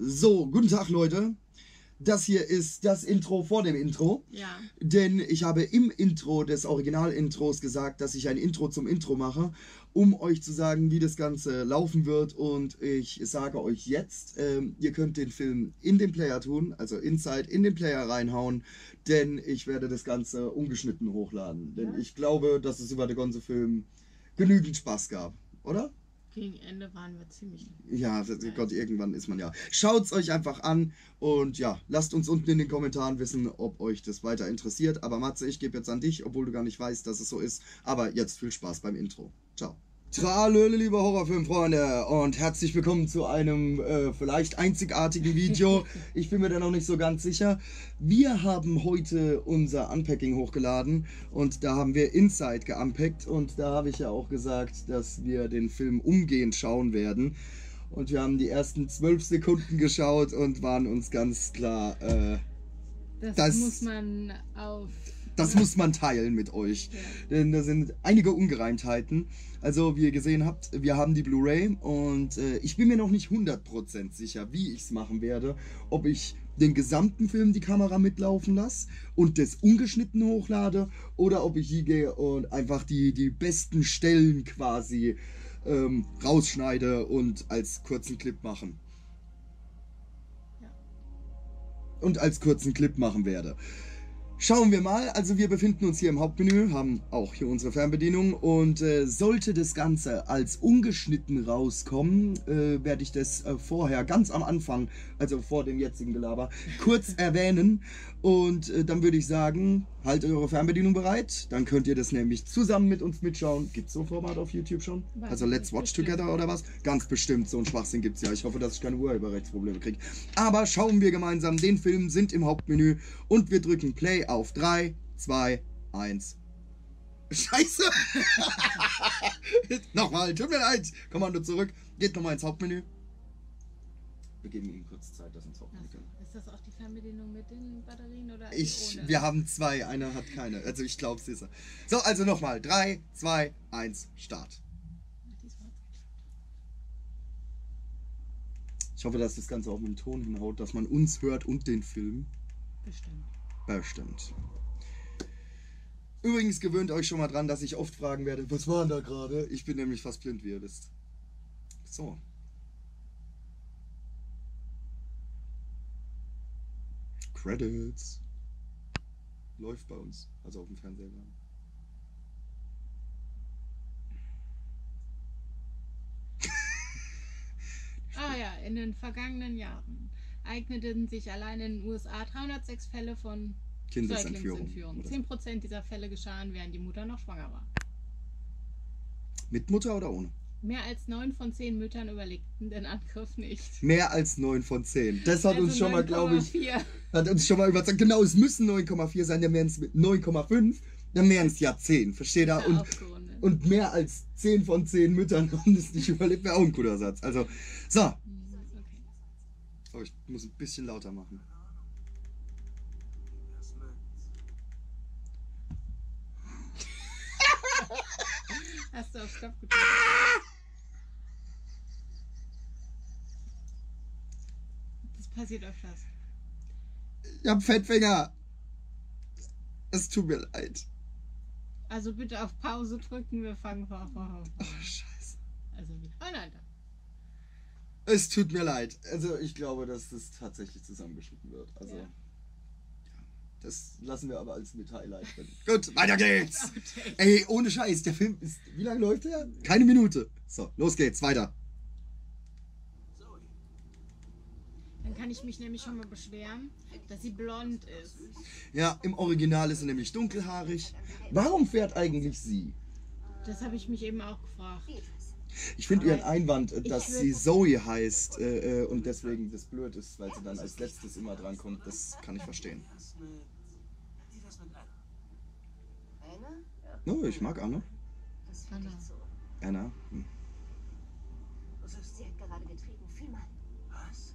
So, guten Tag, Leute. Das hier ist das Intro vor dem Intro. Ja. Denn ich habe im Intro des Original-Intros gesagt, dass ich ein Intro zum Intro mache, um euch zu sagen, wie das Ganze laufen wird. Und ich sage euch jetzt, ähm, ihr könnt den Film in den Player tun, also Inside in den Player reinhauen, denn ich werde das Ganze ungeschnitten hochladen. Denn Ja. ich glaube, dass es über den ganzen Film genügend Spaß gab, oder? Gegen Ende waren wir ziemlich. Ja, das- Gott, irgendwann ist man ja. Schaut's euch einfach an und ja, lasst uns unten in den Kommentaren wissen, ob euch das weiter interessiert. Aber Matze, ich gebe jetzt an dich, obwohl du gar nicht weißt, dass es so ist. Aber jetzt viel Spaß beim Intro. Ciao. Tralöle, liebe Horrorfilmfreunde und herzlich willkommen zu einem äh, vielleicht einzigartigen Video. Ich bin mir da noch nicht so ganz sicher. Wir haben heute unser Unpacking hochgeladen und da haben wir Inside geunpackt und da habe ich ja auch gesagt, dass wir den Film umgehend schauen werden. Und wir haben die ersten zwölf Sekunden geschaut und waren uns ganz klar, äh, Das, Das- muss man auf. Das muss man teilen mit euch. Denn da sind einige Ungereimtheiten. Also, wie ihr gesehen habt, wir haben die Blu-ray und äh, ich bin mir noch nicht 100% sicher, wie ich es machen werde. Ob ich den gesamten Film die Kamera mitlaufen lasse und das ungeschnitten hochlade oder ob ich hingehe und einfach die, die besten Stellen quasi ähm, rausschneide und als kurzen Clip machen. Ja. Und als kurzen Clip machen werde. Schauen wir mal. Also wir befinden uns hier im Hauptmenü, haben auch hier unsere Fernbedienung und äh, sollte das Ganze als ungeschnitten rauskommen, äh, werde ich das äh, vorher ganz am Anfang, also vor dem jetzigen Gelaber, kurz erwähnen und äh, dann würde ich sagen, haltet eure Fernbedienung bereit, dann könnt ihr das nämlich zusammen mit uns mitschauen. Gibt's so ein Format auf YouTube schon? Weiß Also Let's Watch bestimmt. Together oder was? Ganz bestimmt, so ein Schwachsinn gibt's ja. Ich hoffe, dass ich keine Urheberrechtsprobleme kriege. Aber schauen wir gemeinsam den Film, sind im Hauptmenü und wir drücken Play auf 3, 2, 1. Scheiße! nochmal, tut mir leid. Kommando zurück. Geht nochmal ins Hauptmenü. Wir geben ihm kurz Zeit, dass ins Hauptmenü können. Ist das auch die Fernbedienung mit den Batterien oder Ich, ohne? wir haben zwei, einer hat keine. Also ich glaube, es ist er. So, also nochmal. 3, 2, 1, Start. Ich hoffe, dass das Ganze auch mit dem Ton hinhaut, dass man uns hört und den Film. Bestimmt. Bestimmt. Übrigens gewöhnt euch schon mal dran, dass ich oft fragen werde, was war denn da gerade? Ich bin nämlich fast blind, wie ihr wisst. So. Credits. Läuft bei uns. Also auf dem Fernseher. Ah ja, in den vergangenen Jahren eigneten sich allein in den USA 306 Fälle von Kindesentführung. So. 10% dieser Fälle geschahen, während die Mutter noch schwanger war. Mit Mutter oder ohne? Mehr als 9 von 10 Müttern überlegten den Angriff nicht. Mehr als 9 von 10. Das hat uns Also schon mal, glaube ich, 9,4. hat uns schon mal überzeugt. Genau, es müssen 9,4 sein, dann wären es mit 9,5, dann wären es ja 10. Versteht ihr? Und, und mehr als 10 von 10 Müttern haben das nicht überlebt, wäre auch ein guter Satz. Also, so. Okay. Oh, ich muss ein bisschen lauter machen. Hast du auf Stopp gedrückt? passiert öfters. Ich hab Fettfinger. Es tut mir leid. Also bitte auf Pause drücken, wir fangen an. Oh, scheiße. Also wieder. Oh nein, da. Es tut mir leid. Also, ich glaube, dass das tatsächlich zusammengeschnitten wird. Also, Ja. Das lassen wir aber als Highlight drin. Gut, weiter geht's. Ey, ohne Scheiß, der Film ist. Wie lange läuft der? Keine Minute. So, los geht's, weiter. Kann ich mich nämlich schon mal beschweren, dass sie blond ist. Ja, im Original ist er nämlich dunkelhaarig. Warum fährt eigentlich sie? Das habe ich mich eben auch gefragt. Ich finde ihren Einwand, dass sie Zoe heißt äh, äh, und deswegen das blöd ist, weil sie dann als letztes immer drankommt, das kann ich verstehen. Anna? Anna? No, ich mag Anne. Anna. so. Anna. Hm. Was ist. Sie hat gerade getrieben. Fühl mal. Was?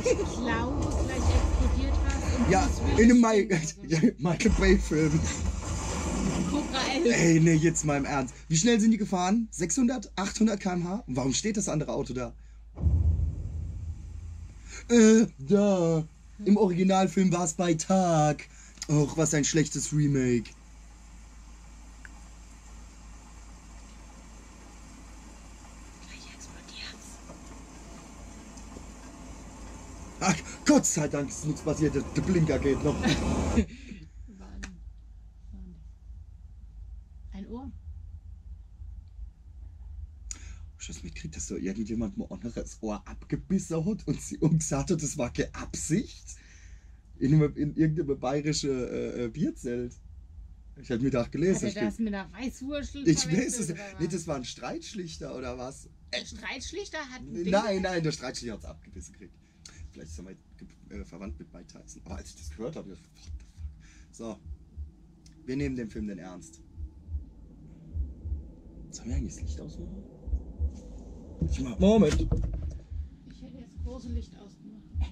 Ich glaube, gleich explodiert. Und Ja, in einem. Michael Bay-Film. Ey, nee, jetzt mal im Ernst. Wie schnell sind die gefahren? 600, 800 km/h? Und warum steht das andere Auto da? Äh, da. Im Originalfilm war es bei Tag. Och, was ein schlechtes Remake. Gleich explodiert's. Ach, Gott sei Dank ist nichts passiert. Der, Blinker geht noch. Ein, Ohr. Hast du das mitgekriegt, dass so irgendjemand mal anderes Ohr abgebissen hat und sie gesagt hat, das war keine Absicht? In, einem, in irgendeinem bayerischen äh, äh, Bierzelt. Ich habe Mittag gelesen. Hat er Ich, das mit einer Weißwurschel ich weiß es nicht. Nee, das war ein Streitschlichter oder was? Der Streitschlichter hat. Nein, nein, der Streitschlichter hat es abgebissen gekriegt. Vielleicht ist er mal äh, verwandt mit Mike Tyson. Aber als ich das gehört habe, ich dachte, what the fuck. So. Wir nehmen den Film denn ernst. Sollen wir eigentlich das Licht ausmachen? Ich mach. Moment. Ich hätte jetzt große Licht ausgemacht.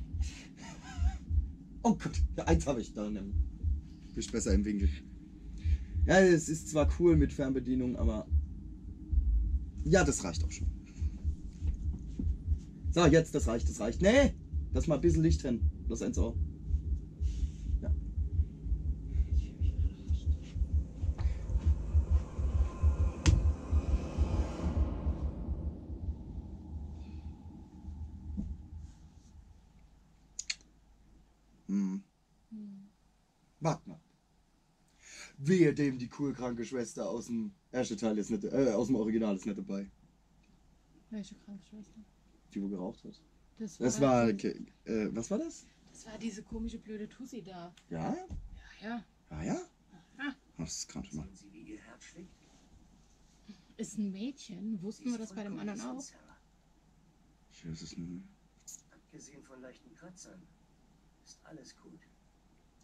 Oh Gott, ja, eins habe ich da. Dann bist besser im Winkel. Ja, es ist zwar cool mit Fernbedienung, aber. Ja, das reicht auch schon. So, jetzt, das reicht, das reicht. Nee! Lass mal ein bisschen Licht drin. Lass eins auch. Ja. Hm. Hm. Warte mal. Wehe dem die cool kranke Schwester aus dem ersten Teil ist nicht, äh, aus dem Original ist nicht dabei. Welche Krankenschwester? Die wo geraucht hat. Das Das war, die- äh, was war das? Das war diese komische blöde Tussi da. Ja? Ja, ja. Ah ja? Ah. Ach, das ist krank mal. Ist ein Mädchen. Wussten wir das bei dem anderen auch? Ich weiß es nicht mehr. Abgesehen von leichten Kratzern ist alles gut.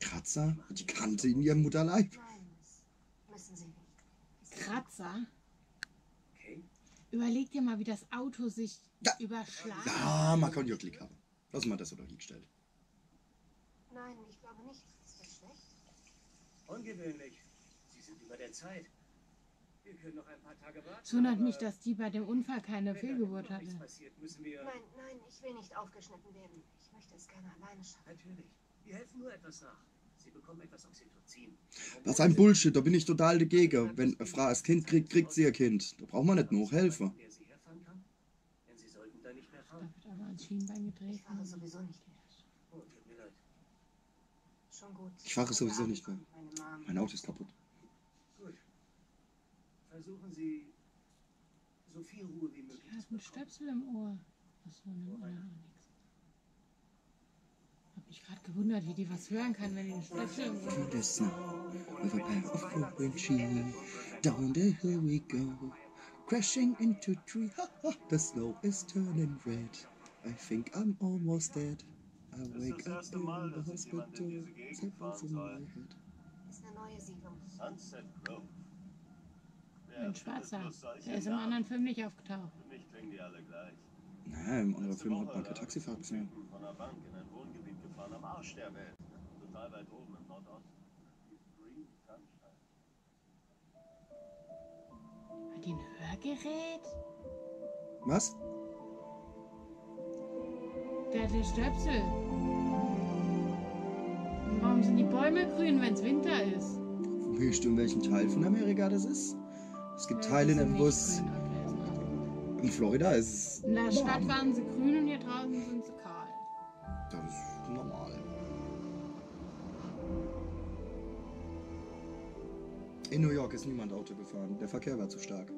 Kratzer? Die kannte in ihrem Mutterleib. Nein, Miss. Müssen Sie nicht. Kratzer. Überleg dir mal, wie das Auto sich Ja. überschlagen Ja, man kann ja Glück haben. Lass mal das oder hingestellt. Nein, ich glaube nicht. Ist das schlecht? Ungewöhnlich. Sie sind über der Zeit. Wir können noch ein paar Tage warten. Es wundert mich, dass die bei dem Unfall keine wenn Fehlgeburt da hatte. passiert, müssen wir... Nein, nein, ich will nicht aufgeschnitten werden. Ich möchte es gerne alleine schaffen. Natürlich. Wir helfen nur etwas nach. Sie bekommen etwas Oxytocin. Das ist ein Bullshit, da bin ich total dagegen. Wenn eine Frau ein Kind kriegt, kriegt sie ihr Kind. Da braucht man nicht noch helfen. Sie sollten da wird aber ans Schienbein getreten. Ich fahre sowieso nicht mehr. Oh, tut mir leid. Schon gut. Ich fahre sowieso Heute nicht mehr. Abend kommt Meine Mom. Mein Auto ist kaputt. Gut. Versuchen Sie, so viel Ruhe wie möglich hat zu einen. Stöpsel im Ohr. Achso, ne, oder auch nichts. Hab mich gerade gewundert, wie die was hören kann, wenn die einen Stöpsel im Ohr Through the snow with a pair of growing cheese. Down the hill we go, crashing into tree. Ha, ha, the snow is turning red. I think I'm almost dead. I ist wake das up erste in Mal, the hospital. in diese Gegend Seconds fahren in my head. Ist eine neue Siedlung. Sunset Grove. Ein Schwarzer. Der ist im anderen Film nicht aufgetaucht. Für mich klingen die alle gleich. Na, im anderen Film hat man kein lag Taxifahrer ich gesehen. Von einer Bank in ein Wohngebiet gefahren, am Arsch der Welt. Total weit oben im Nordosten. Hat die ein Hörgerät? Was? Der hat den Stöpsel. Und warum sind die Bäume grün, wenn es Winter ist? Weißt du, in welchem Teil von Amerika das ist? Es gibt Ja, Teile nicht Bus. grün, okay. In Florida ist es. In der Stadt warm. waren sie grün und hier draußen sind sie kahl. Das ist normal. In New York ist niemand Auto gefahren. Der Verkehr war zu stark.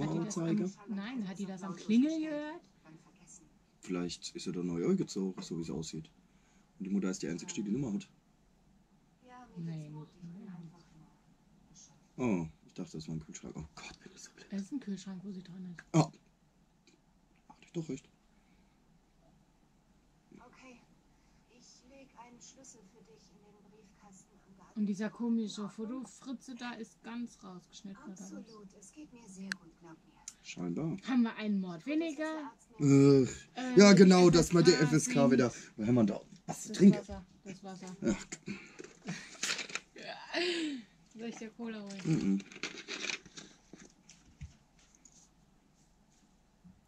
Nummeranzeige? Nein, hat die das am Klingel gehört? Vielleicht ist er da neu eingezogen, so wie es aussieht. Und die Mutter ist die einzige, die die Nummer hat. Ich bescheuert. Oh, ich dachte, das war ein Kühlschrank. Oh Gott, bin ich so blöd. Das ist ein Kühlschrank, wo sie drin ist. Oh, doch recht. Okay. Ich leg einen Schlüssel für dich in den Briefkasten am Garten. Und dieser komische Fotofritze da ist ganz rausgeschnitten. Absolut. Es geht mir sehr gut, glaub mir. Scheinbar. Haben wir einen Mord weniger? Äh, Ja, genau, dass man die FSK wieder. Wo haben wir da? Was zu Das trinken? Wasser. Das Wasser. Ach, Soll ich dir Cola holen? mhm.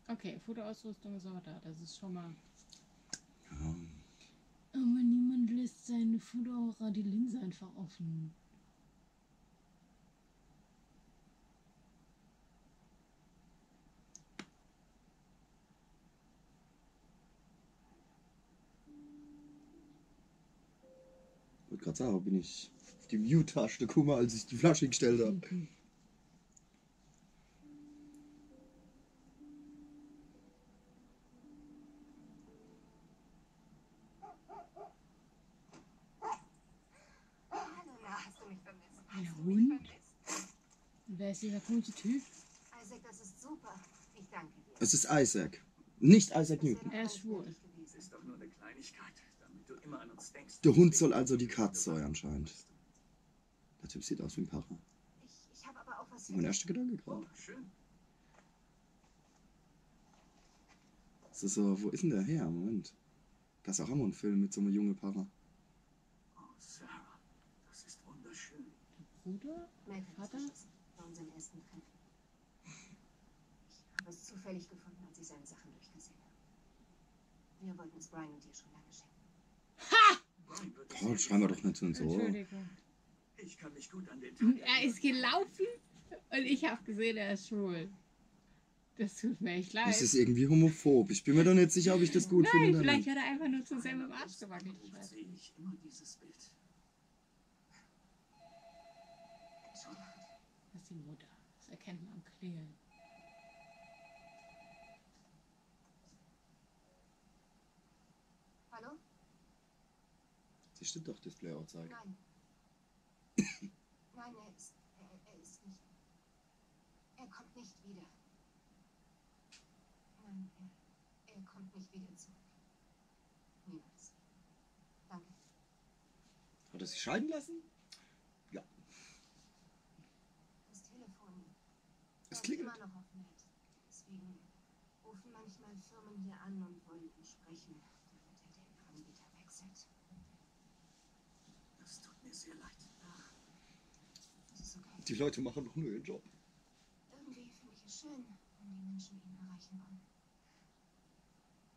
Okay, Fotoausrüstung ist aber da. Das ist schon mal. Aber niemand lässt seine Fotoaura die Linse einfach offen. Ich wollte gerade sagen, bin ich auf die Mute-Taste mal, als ich die Flasche gestellt habe. Hallo, na, hast du mich vermisst? Ein Hast du mich Hund? vermisst? Wer ist dieser komische Typ? Isaac, das ist super. Ich danke dir. Es ist Isaac. Nicht Isaac Das Newton. Er ist schwul. gewesen. ist doch nur eine Kleinigkeit, damit du immer an uns denkst. Der Hund soll also die Katze sein, anscheinend. Der Typ sieht aus wie ein Pacher. Ich, ich habe aber auch was für Mein erster Gedanke Oh, gerade. schön. Das ist so, wo ist denn der her? Moment. Das ist auch immer ein Film mit so einem jungen Pacher. Oh, Sarah, das ist wunderschön. Bruder? Matt hat Vater? Unserem ersten Treffen. Ich habe es zufällig gefunden, als ich seine Sachen durchgesehen habe. Wir wollten es Brian und dir schon lange schenken. Es Paul, sehr schreien wir doch nicht so und so. Entschuldigung. Ich kann mich gut an den Und Tag er ist gelaufen und ich habe gesehen, er ist schwul. Das tut mir echt leid. Das ist irgendwie homophob. Ich bin mir doch nicht sicher, ob ich das gut Nein, finde. oder vielleicht nicht. hat er einfach nur zu sehr mit dem Arsch gewackelt. Ich weiß. sehe ich immer dieses Bild. Das ist die Mutter. Das erkennt man am Klingeln. Hallo? Das stimmt doch, Display outside. Nein. Nein, er ist. Er, er ist nicht. Er kommt nicht wieder. Nein, er, er kommt nicht wieder zurück. Niemals. Danke. Hat er sich scheiden lassen? Das Telefon. Es klingelt. immer noch auf Net. Deswegen rufen manchmal Firmen hier an und wollen ihn sprechen, damit er den Anbieter wechselt. Das tut mir sehr leid. Ach, das ist okay. Die Leute machen doch nur ihren Job. Irgendwie finde ich es schön, wenn die Menschen ihn erreichen wollen.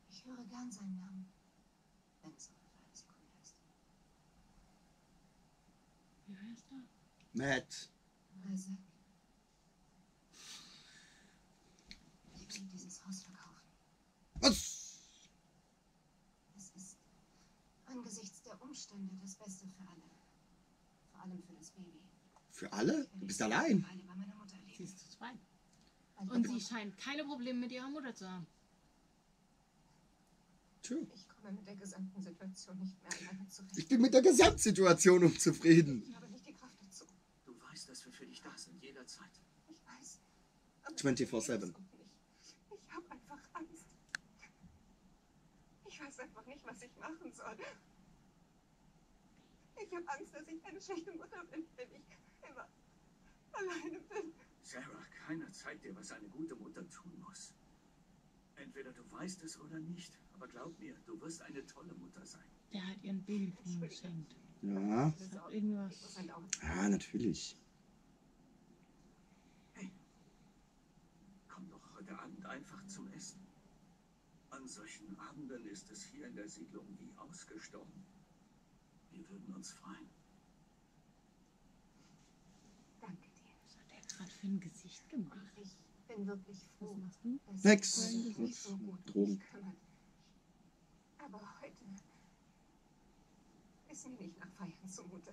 Ich höre gern seinen Namen, wenn es nur für eine Sekunde ist. Wie heißt er? Matt. Isaac. Ich will dieses Haus verkaufen. Was? Es ist angesichts der Umstände das Beste für alle. Vor allem für das Baby. Für alle? Du bist allein. Sie ist zu zweit. Und sie scheint keine Probleme mit ihrer Mutter zu haben. True. Ich komme mit der gesamten Situation nicht mehr alleine zurecht. Ich bin mit der Gesamtsituation unzufrieden. Ich habe nicht die Kraft dazu. Du weißt, dass wir für dich da sind, jederzeit. Ich weiß. aber 24/7. ich verstehe es auch nicht. Ich habe einfach Angst. Ich weiß einfach nicht, was ich machen soll. Ich habe Angst, dass ich eine schlechte Mutter bin, wenn ich immer alleine bin. Sarah, keiner zeigt dir, was eine gute Mutter tun muss. Entweder du weißt es oder nicht, aber glaub mir, du wirst eine tolle Mutter sein. Der hat ihren Babyfilm geschenkt. Ja. Irgendwas. Auge. Ja, natürlich. Komm doch heute Abend einfach zum Essen. An solchen Abenden ist es hier in der Siedlung wie ausgestorben. Wir würden uns freuen. Danke dir. Was hat der gerade für ein Gesicht gemacht? Ich bin wirklich Was froh, machst du? Nix. So gut Drogen. Aber heute ist mir nicht nach Feiern zumute.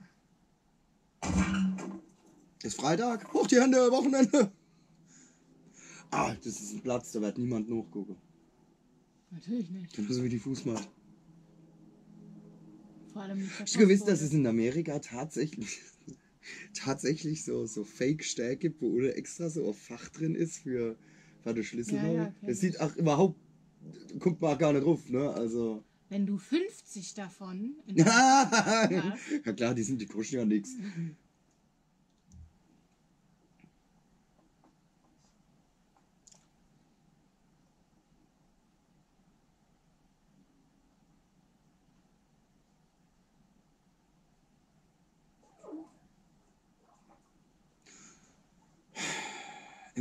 Ist Freitag. Hoch die Hände, Wochenende. Ah, das ist ein Platz, da wird niemand hochgucken. Natürlich nicht. Genauso wie die Fußmatte. Vor allem nicht. Hast du gewusst, dass es in Amerika tatsächlich, tatsächlich so, so Fake-Stärke gibt, wo oder extra so ein Fach drin ist für, für den Schlüssel? Ja, ja, das sieht auch überhaupt guckt mal gar nicht drauf, ne? Also. Wenn du 50 davon. ja klar, die sind, die kosten ja nichts.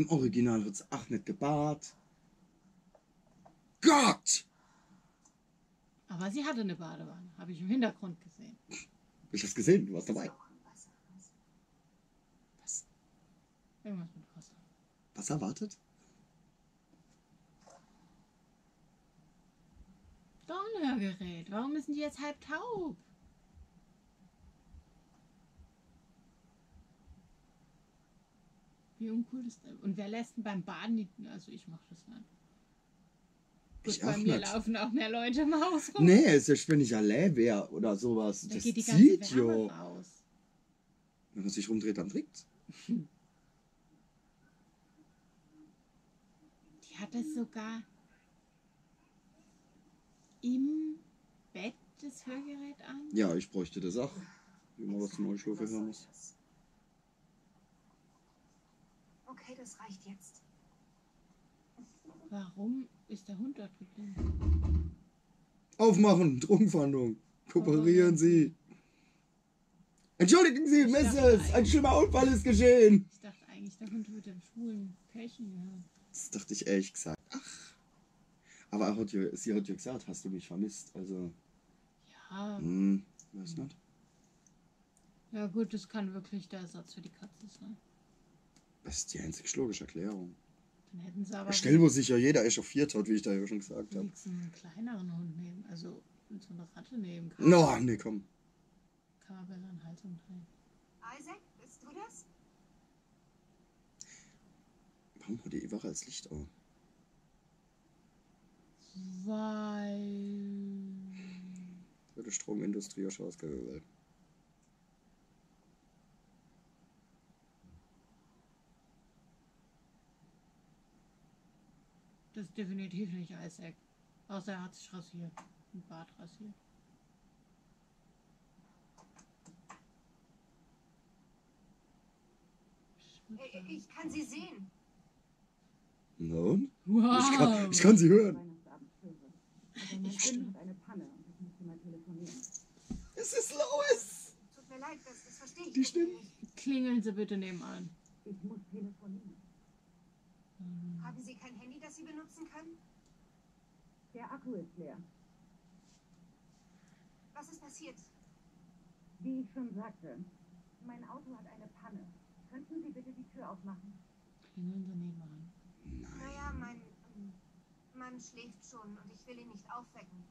Im Original wird's auch nicht gebart. Gott! Aber sie hatte eine Badewanne, habe ich im Hintergrund gesehen. Ich das gesehen? Du warst dabei. Was? Irgendwas mit Wasser. Was erwartet? Hörgerät. Warum sind die jetzt halb taub? Wie uncool ist das? Und wer lässt denn beim Baden die. Also ich mach das nicht. Gut, Ich bei mir nicht. laufen auch mehr Leute im Haus rum. Nee, ist ja, wenn ich allein wäre oder sowas. Da Das geht die ganze zieht Wärme raus. Wenn man sich rumdreht, dann trägt's. Die hat das sogar im Bett das Hörgerät an. Ja, ich bräuchte das auch. Wie man was zum Einschlafen hören muss. Okay, das reicht jetzt. Warum ist der Hund da drin? Aufmachen, Drogenfahndung. Kooperieren Sie. Entschuldigen Sie, Ich Mrs. Ein schlimmer Unfall ist geschehen. Ich dachte eigentlich, der Hund würde dem schwulen Pärchen gehören. Das dachte ich ehrlich gesagt. Ach. Aber er hat ja, sie hat ja gesagt, hast du mich vermisst. Also, Ja, hm, weiß nicht. ja gut, das kann wirklich der Ersatz für die Katze sein. Das ist die einzig logische Erklärung. Dann hätten sie aber Schnell, wo sich ja jeder echauffiert hat, wie ich da ja schon gesagt habe. einen kleineren Hund nehmen. Also so eine Ratte nehmen kann. No, nee, komm. Kann man Bella einen Hals umdrehen. Isaac, bist du das? Warum hat die Eva als Licht an? Weil. Für die Stromindustrie schon ausgewählt. Ist definitiv nicht Isaac. Außer er hat sich rasiert. Ein Bart rasiert. Äh, Ich kann sie sehen. Nun? Wow. Ich, kann, ich kann sie hören. Eine Panne und ich telefonieren. Es ist Lois. Tut mir leid, das, das verstehe ich Die wirklich Stimme. nicht. Klingeln Sie bitte nebenan. Ich muss telefonieren. Hm. Haben Sie kein Handy, das Sie benutzen können? Der Akku ist leer. Was ist passiert? Wie ich schon sagte, mein Auto hat eine Panne. Könnten Sie bitte die Tür aufmachen? Klingeln Sie nebenan. Naja, mein Mann schläft schon und ich will ihn nicht aufwecken.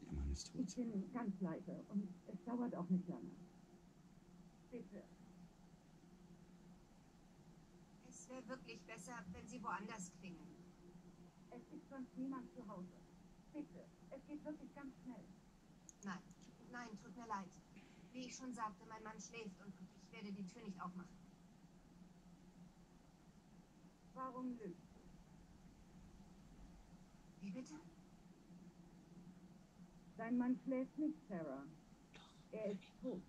Ihr Mann ist tot. Ich bin ganz leise und es dauert auch nicht lange. Bitte. Es wäre wirklich besser, wenn Sie woanders klingeln. Es ist sonst niemand zu Hause. Bitte. Es geht wirklich ganz schnell. Nein, nein, tut mir leid. Wie ich schon sagte, mein Mann schläft und ich werde die Tür nicht aufmachen. Warum lügst Wie bitte? Dein Mann schläft nicht, Sarah. Er ist tot.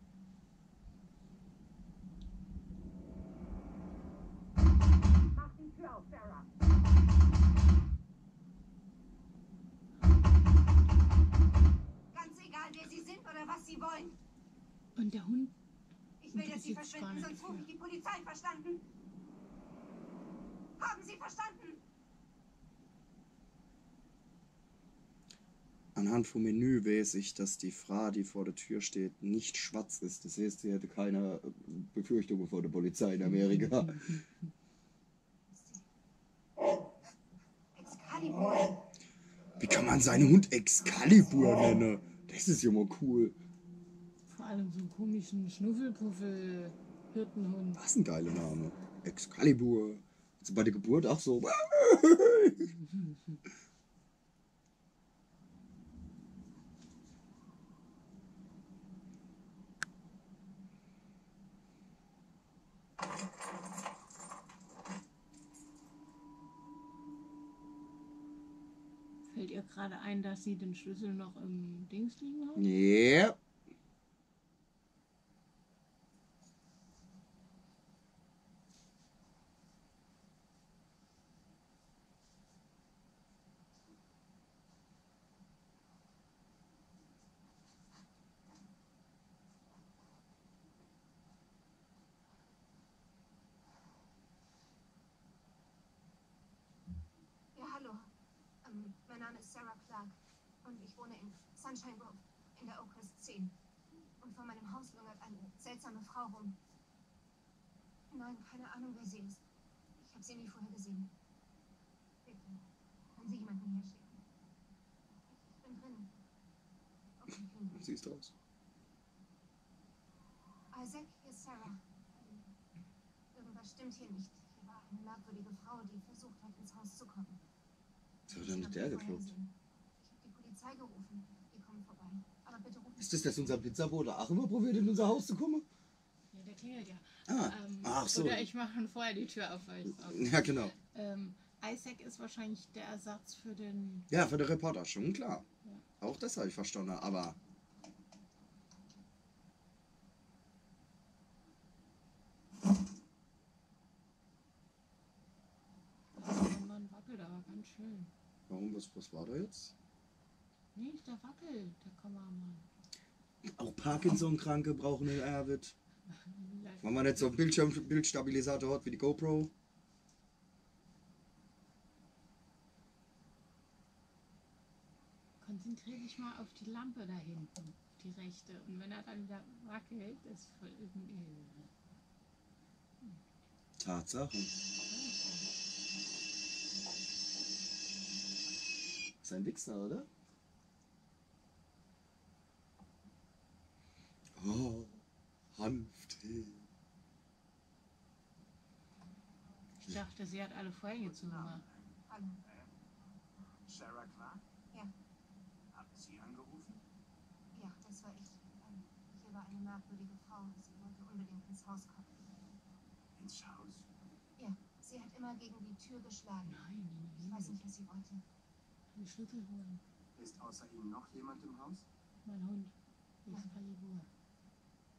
Mach die Tür auf, Sarah. Ganz egal, wer Sie sind oder was Sie wollen. Und der Hund. Ich will, dass Sie verschwinden, sonst rufe ich die Polizei. Verstanden? Haben Sie verstanden? Anhand vom Menü weiß ich, dass die Frau, die vor der Tür steht, nicht schwarz ist. Das heißt, sie hätte keine Befürchtungen vor der Polizei in Amerika. Excalibur. Wie kann man seinen Hund Excalibur nennen? Das ist ja mal cool. Vor allem so einen komischen Schnuffelpuffel. Hirtenhund. Was ein geiler Name. Excalibur. Also bei der Geburt auch so. Fällt ihr gerade ein, dass sie den Schlüssel noch im Dings liegen hat? Ja. Ja, hallo. Ähm, mein Name ist Sarah Clark und ich wohne in Sunshine Grove in der Oakrest 10. Und vor meinem Haus lungert eine seltsame Frau rum. Nein, keine Ahnung, wer sie ist. Ich habe sie nie vorher gesehen. Bitte, können Sie jemanden herschicken? Ich bin drin. Okay, vielen Dank. Siehst aus. Isaac, hier ist Sarah. Irgendwas stimmt hier nicht. Hier war eine merkwürdige Frau, die versucht hat, ins Haus zu kommen. Das hat doch nicht der. Ich habe rufen Ist das das unser Pizzabote immer probiert, in unser Haus zu kommen? Ja, der klingelt ja. Ah, Ähm, ach so. Oder ich mache vorher die Tür auf, weil ich. Ja, genau. Ähm, Isaac ist wahrscheinlich der Ersatz für den. Ja, für den Reporter, schon klar. Ja. Auch das habe ich verstanden, aber Der Mann wackelt aber ganz schön. Warum, was, was war da jetzt? Nicht, der wackelt, der Kameramann. Auch Parkinson-Kranke brauchen einen Erwit. Wenn man nicht so einen Bildschirm, Bildstabilisator hat wie die GoPro. Konzentriere dich mal auf die Lampe da hinten, die rechte. Und wenn er dann wieder wackelt, ist voll irgendwie. Tatsache. Ist ein Wichser, oder? Oh, Hanftee. Ich dachte, sie hat alle Vorhänge zugemacht. Hallo. Sarah Clark? Ja. Haben Sie angerufen? Ja, das war ich. Ähm, hier war eine merkwürdige Frau. Sie wollte unbedingt ins Haus kommen. Ins Haus? Ja, sie hat immer gegen die Tür geschlagen. Nein, Ich weiß nicht, was sie wollte. Den Schlüssel holen. Ist außer Ihnen noch jemand im Haus? Mein Hund. Excalibur.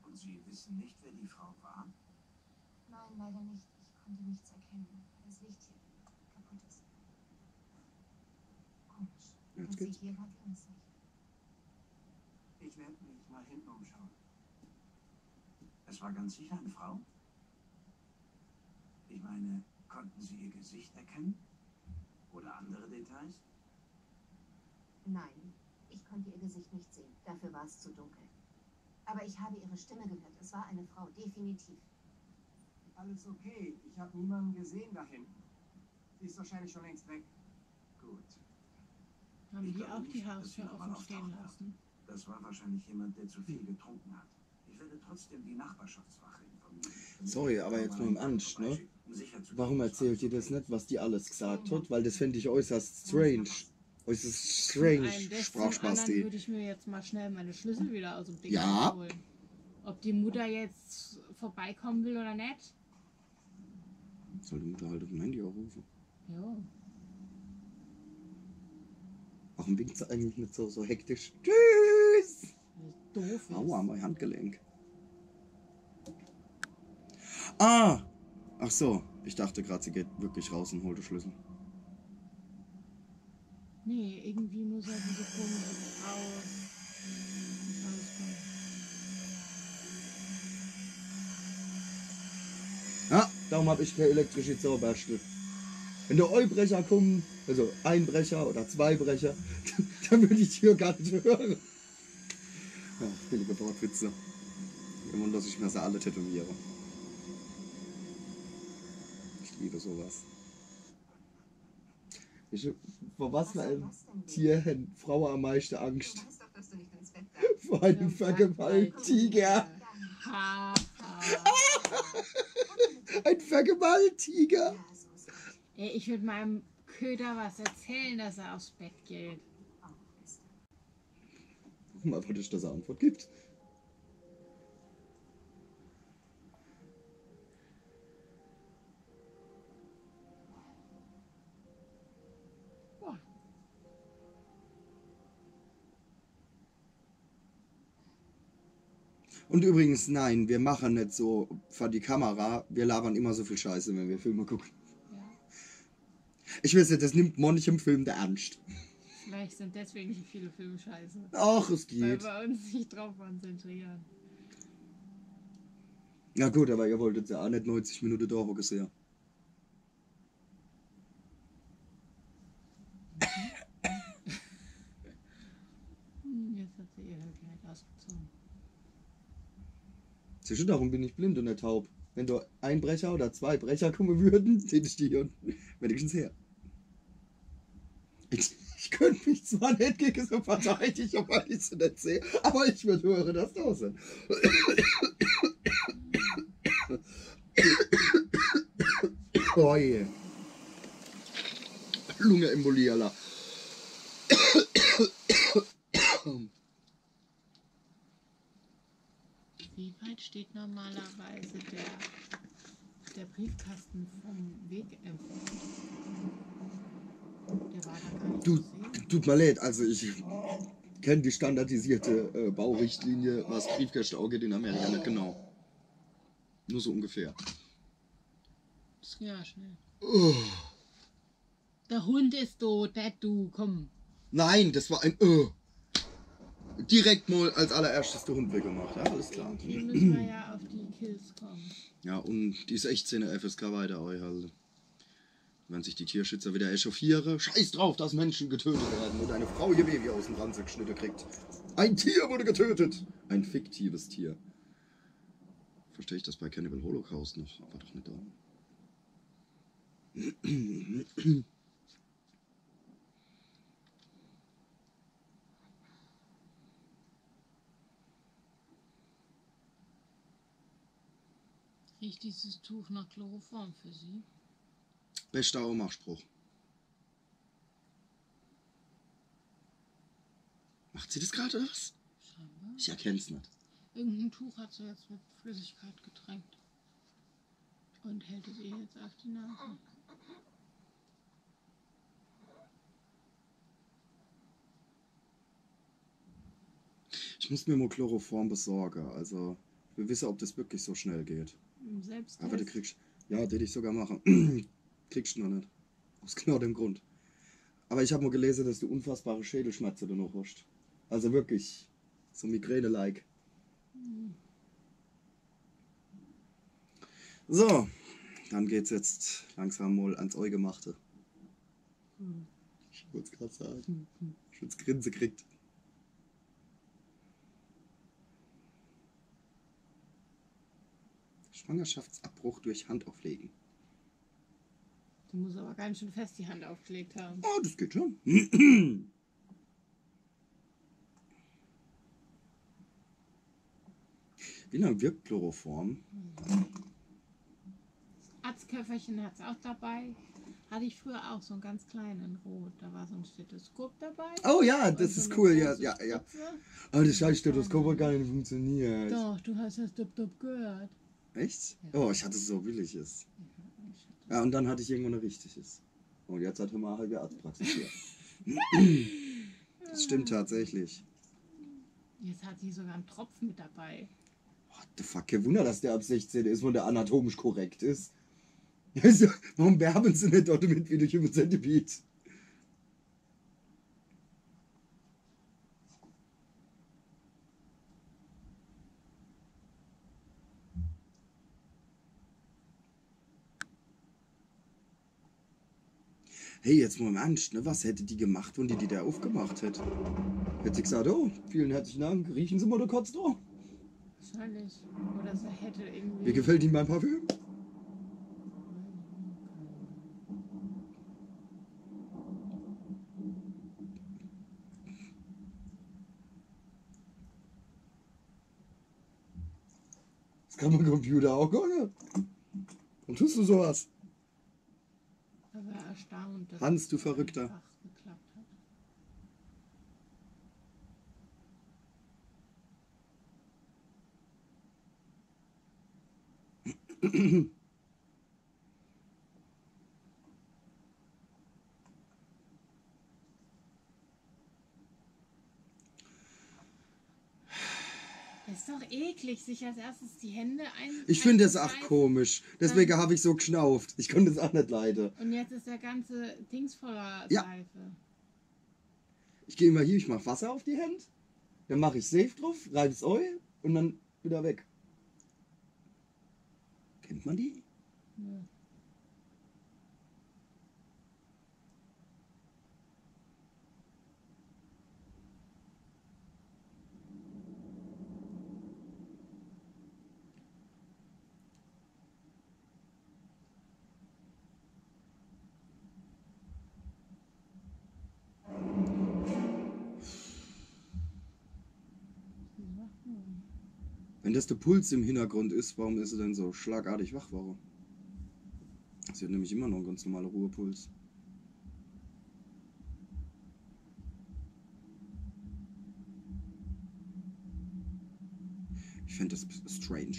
Und Sie wissen nicht, wer die Frau war? Nein, leider nicht. Ich konnte nichts erkennen, das Licht hier kaputt ist. Komisch. Jetzt Und sie geht's. hier war, ging es nicht. Ich werde mich mal hinten umschauen. Es war ganz sicher eine Frau? Ich meine, konnten Sie ihr Gesicht erkennen? Oder andere Details? Nein, ich konnte ihr Gesicht nicht sehen. Dafür war es zu dunkel. Aber ich habe ihre Stimme gehört. Es war eine Frau, definitiv. Alles okay. Ich habe niemanden gesehen da hinten. Sie ist wahrscheinlich schon längst weg. Gut. Haben Ich die auch die nicht, dass Haustür offen stehen lassen? Das war wahrscheinlich jemand, der zu viel getrunken hat. Ich werde trotzdem die Nachbarschaftswache informieren. Sorry, aber jetzt nur im Ernst, ne? Um Warum dass erzählt ihr alles das nicht, was die alles gesagt hat? Weil das finde ich äußerst strange. Äußerst strange Ein des zum Sprachspasti. würde ich mir jetzt mal schnell meine Schlüssel wieder aus dem Ding Ja. holen. Ob die Mutter jetzt vorbeikommen will oder nicht? Soll die Mutter halt auf dem Handy auch rufen? Ja. Warum winkt sie eigentlich nicht so, so hektisch? Tschüss! Doof. ist. Aua, mein Handgelenk. Ah! Ach so, ich dachte gerade, sie geht wirklich raus und holt den Schlüssel. Nee, irgendwie muss er diese komische Frau. Ja, darum habe ich keine elektrische Zauberstel. Wenn der Eubrecher kommen, also ein Brecher oder zwei Brecher, dann würde ich die Tür gar nicht hören. Ja, billige Wortwitze. Kein Wunder, dass ich mir sie alle tätowiere. Ich liebe sowas. Ich, vor was für einem Tier hat Frau am meisten Du Angst? weißt doch, dass du nicht ins Bett darfst. Vor einem Vergewaltiger. Ha, ha. Ein Vergewaltiger. Ja, ich würde meinem Köder was erzählen, dass er aufs Bett geht. Mal, was es das Antwort gibt. Und übrigens, nein, wir machen nicht so vor die Kamera. Wir labern immer so viel Scheiße, wenn wir Filme gucken. Ja. Ich weiß nicht, das nimmt manchem Film der Ernst. Vielleicht sind deswegen viele Filme scheiße. Ach, es Weil geht. wir uns nicht drauf konzentrieren. Ja gut, aber ihr wolltet ja auch nicht 90 Minuten da hocken sehen. Hm, Jetzt hat sie ihr Kleid ausgezogen. Du, darum bin ich blind und nicht taub. Wenn da ein Brecher oder zwei Brecher kommen würden, hätte ich die hier wenigstens her. Ich, ich könnte mich zwar nicht gegen so verteidigen, weil ich sie nicht sehe, aber ich würde hören, dass da sind. Oh je. Lungenembolie, Alter. Wie weit steht normalerweise der, der Briefkasten vom Weg entfernt? Der war da gar nicht Du, tut mir leid, also ich kenne die standardisierte äh, Baurichtlinie, was Briefkäste angeht in Amerika nicht genau. Nur so ungefähr. Das ging ja schnell. Oh. Der Hund ist tot, der du, komm. Nein, das war ein äh. Direkt mal als allererstes der Hund weggemacht. Ja, alles klar. Irgendwie müssen wir ja auf die Kills kommen. Ja, und die 16 FSK weiter einhalten. Wenn sich die Tierschützer wieder echauffieren, scheiß drauf, dass Menschen getötet werden und eine Frau ihr Baby aus dem Ranze geschnitten kriegt. Ein Tier wurde getötet. Ein fiktives Tier. Verstehe ich das bei Cannibal Holocaust noch, aber doch nicht da. Riecht dieses Tuch nach Chloroform für Sie? Bester Ohnmachtspruch. Macht sie das gerade oder was? Scheinbar. Ich erkenn's nicht. Irgendein Tuch hat sie jetzt mit Flüssigkeit getränkt. Und hält es ihr jetzt auf die Nase. Ich muss mir mal Chloroform besorgen. Also, wir wissen, ob das wirklich so schnell geht. Im Selbsttest. Aber du kriegst. Ja, das ich sogar machen. kriegst du noch nicht. Aus genau dem Grund. Aber ich habe mal gelesen, dass du unfassbare Schädelschmerzen da noch hast. Also wirklich. So Migräne-like. So. Dann geht's jetzt langsam mal ans Eugemachte. Hm. Ich wollte es gerade sagen. Ich hab's Grinse kriegt. Schwangerschaftsabbruch durch Handauflegen. Du musst aber ganz schön fest die Hand aufgelegt haben. Oh, das geht schon. Wie lange wirkt Chloroform? Arztköfferchen hat es auch dabei. Hatte ich früher auch so einen ganz kleinen in Rot. Da war so ein Stethoskop dabei. Oh ja, das ist cool, ja, ja, ja. Aber das scheiß Stethoskop hat gar nicht funktioniert. Doch, du hast das Dub gehört. Echt? Ja. Oh, ich hatte so billiges. Ja, und dann hatte ich irgendwann ein richtiges. Und jetzt hat er mal eine halbe Arztpraxis hier. das stimmt tatsächlich. Jetzt hat sie sogar einen Tropfen mit dabei. What the fuck, kein Wunder, dass der ab 16 ist, wo der anatomisch korrekt ist. Also, warum werben sie nicht dort mit wie durch Human Centipede? Hey, jetzt mal im Ernst, ne? Was hätte die gemacht, wenn die die da aufgemacht hätte? Hätte sie gesagt, oh, vielen herzlichen Dank, riechen Sie mal da kurz da. Wahrscheinlich. Oder sie hätte irgendwie. Wie gefällt Ihnen mein Parfüm? Das kann man Computer auch gar Dann tust du sowas. Er erstaunt, dass Hans, du Verrückter. einfach geklappt hat. Es ist doch eklig, sich als erstes die Hände ein. Ich finde es auch komisch. Deswegen habe ich so geschnauft. Ich konnte es auch nicht leiden. Und jetzt ist der ganze Dings voller Ja. Seife. Ich gehe immer hier, ich mache Wasser auf die Hände. Dann mache ich Safe drauf, reibe es Öl und dann wieder weg. Kennt man die? Ja. Wenn das der Puls im Hintergrund ist, warum ist er denn so schlagartig wach geworden? Sie hat nämlich immer noch einen ganz normalen Ruhepuls. Ich finde das strange.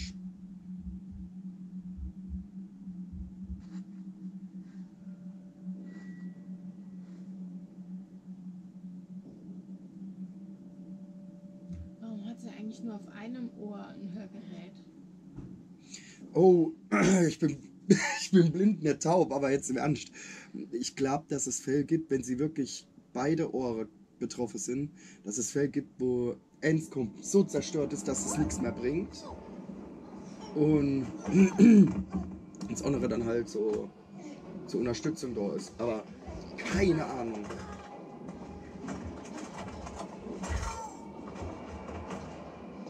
Warum hat sie eigentlich nur auf einem Ohr ein Hörgerät? Oh, ich bin, ich bin blind, nicht taub, aber jetzt im Ernst. Ich glaube, dass es Fälle gibt, wenn sie wirklich beide Ohren betroffen sind, dass es Fälle gibt, wo eins so zerstört ist, dass es nichts mehr bringt. Und das andere dann halt so zur Unterstützung da ist. Aber keine Ahnung.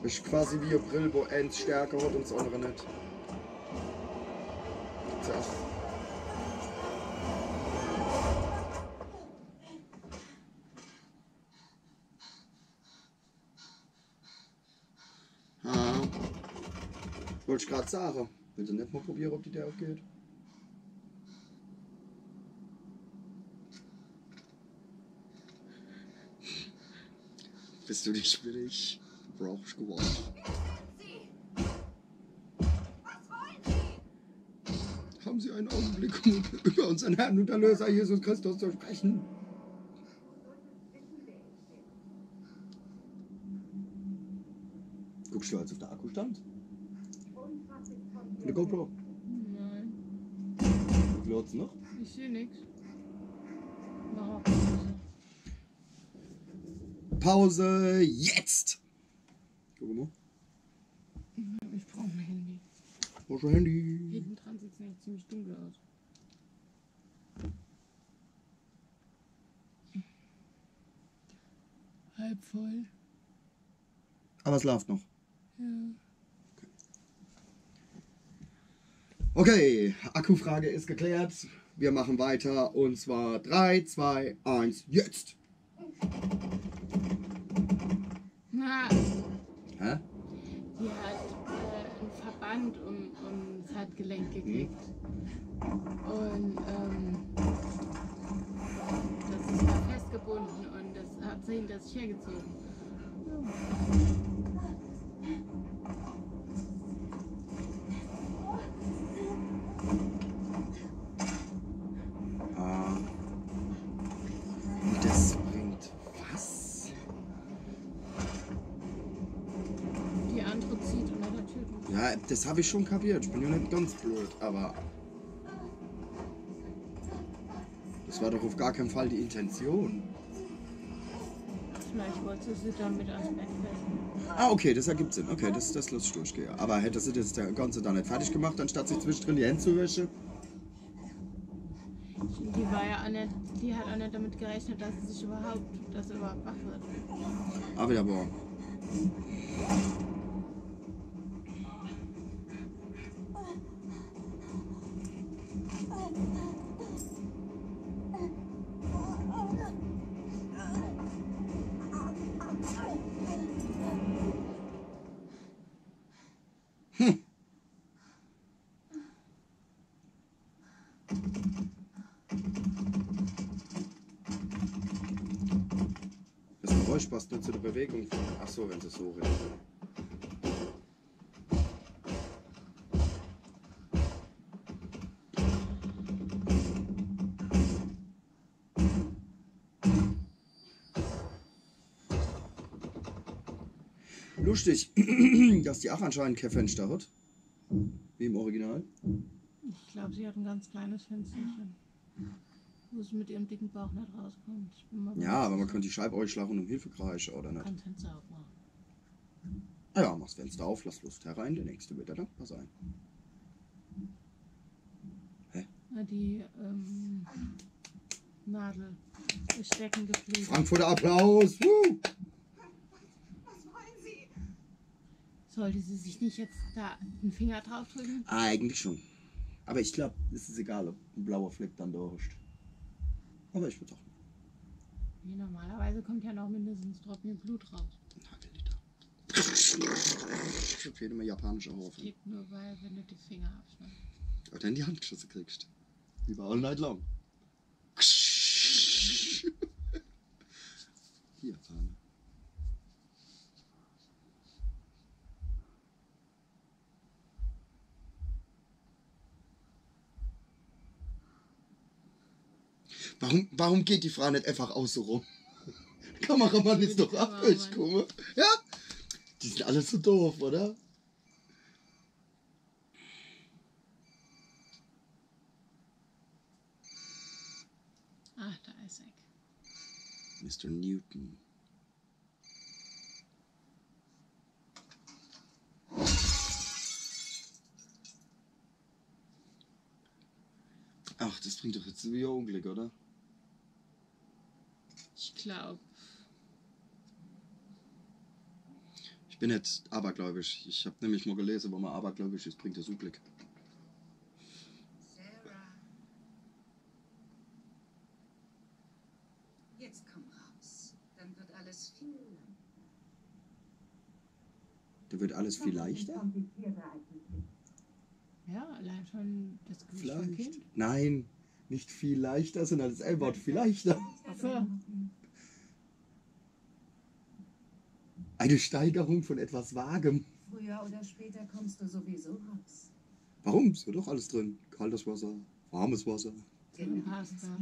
Ist quasi wie Brill, wo eins stärker hat und das andere nicht. Wollte ich gerade sagen. Willst du nicht mal probieren, ob die der aufgeht? Bist du nicht willig? Was wollen Sie? Haben Sie einen Augenblick, um über unseren Herrn und Erlöser Jesus Christus zu sprechen? Guckst du, als auf der Akku stand? Eine GoPro. Nein, Wie viel hat's noch? ich sehe nichts. Mach Pause jetzt! Guck mal. Ich brauche mein Handy. Brauchst du Handy? Hinten dran sieht es eigentlich ziemlich dunkel aus. Halb voll. Aber es läuft noch. Ja. Okay, Akkufrage ist geklärt. Wir machen weiter und zwar 3, 2, 1, jetzt! Na, Hä? die hat äh, einen Verband um, das Handgelenk gekriegt. Und ähm, das ist da festgebunden und das hat sie hinter sich hergezogen. Ah. Und das bringt was? Die andere zieht unter der Tür. durch. Ja, das habe ich schon kapiert. Ich bin ja nicht ganz blöd, aber. Das war doch auf gar keinen Fall die Intention. Vielleicht wollte sie damit fesseln. Ah, okay, das ergibt Sinn. Okay, das, das lasse ich durchgehen. Aber hätte sie das Ganze da nicht fertig gemacht, anstatt sich zwischendrin die Hände zu wäschen? Die war ja auch nicht, die hat auch nicht damit gerechnet, dass sie sich überhaupt, dass sie überhaupt wach wird. Aber ja, boah. Das Geräusch passt nur zu der Bewegung. Ach so, wenn sie so redet. Lustig, dass die auch anscheinend kein Fenster hat. Wie im Original. Ich glaube, sie hat ein ganz kleines Fensterchen. Wo sie mit ihrem dicken Bauch nicht rauskommt. Ja, aber man kann die Scheibe ausschlagen und um Hilfe kreischen, oder nicht? Kann Fenster aufmachen. Ah ja, mach's Fenster auf, lass Luft herein, der nächste wird ja dankbar sein. Na, die ähm, Nadel ist stecken geblieben. Frankfurter Applaus! Woo! Was wollen Sie? Sollte sie sich nicht jetzt da den Finger drauf drücken? Eigentlich schon. Aber ich glaube, es ist egal, ob ein blauer Fleck dann da ist. Aber ich würde auch Nee, normalerweise kommt ja noch mindestens Tropfen Blut raus. Nagelliter. Ich empfehle mir japanische Horrorfilme. Geht nur, weil wenn du die Finger abschneidest. Oder in die Handschüsse kriegst. Über all night long. Hier, Fahne. Warum, warum geht die Frau nicht einfach außen rum? Kameramann ist doch ab, ich komme. Ja? Die sind alle so doof, oder? Ach, da ist Eck. Mr. Newton. Ach, das bringt doch jetzt wieder Unglück, oder? Ich glaube, Ich bin nicht abergläubisch. Ich habe nämlich mal gelesen, wo man abergläubisch ist, bringt das Unglück. Sarah. Jetzt komm raus. Dann wird alles viel leichter. Da wird alles viel leichter. Ja, allein schon das Vielleicht. Kind. Nein, nicht viel leichter, sondern das L-Wort viel leichter. Ach so. Eine Steigerung von etwas Vagem. Früher oder später kommst du sowieso raus. Warum? Ist ja doch alles drin. Kaltes Wasser, warmes Wasser, Genau. Alles da.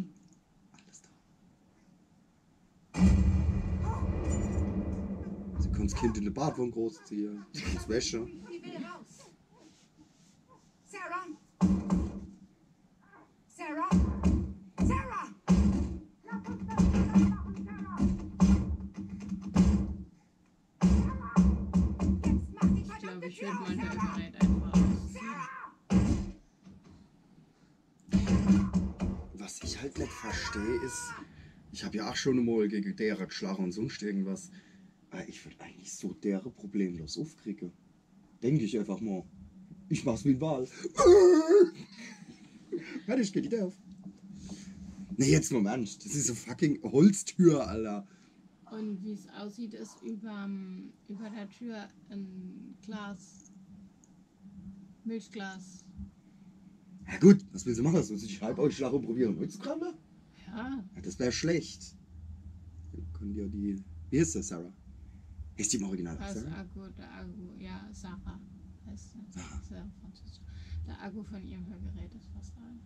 Sie kann das Kind in den Badwohn großziehen, ins Wäsche. Die will raus. Ich ich würde auf, mein! Hörgerät einfach ausziehen. Was ich halt nicht verstehe ist, ich habe ja auch schon mal gegen derer geschlagen und sonst irgendwas. Aber ich würde eigentlich so deren problemlos aufkriegen. Denke ich einfach mal. Ich mach's wie ein Wal. Fertig, geht die auf. Ne, jetzt Moment. Das ist eine fucking Holztür, Alter. Und wie es aussieht, ist über, über der Tür ein Glas, Milchglas. Ja gut, was willst du machen? Soll ich halb euch Schlag und probieren durchzukramen? Ja, Ja, das wäre schlecht. Wir können ja die. Wie ist das, Sarah? Ist die im Original das Sarah? Akku, der Akku, ja, Sarah heißt sie. Sarah. Der Akku von ihrem Hörgerät ist fast alle.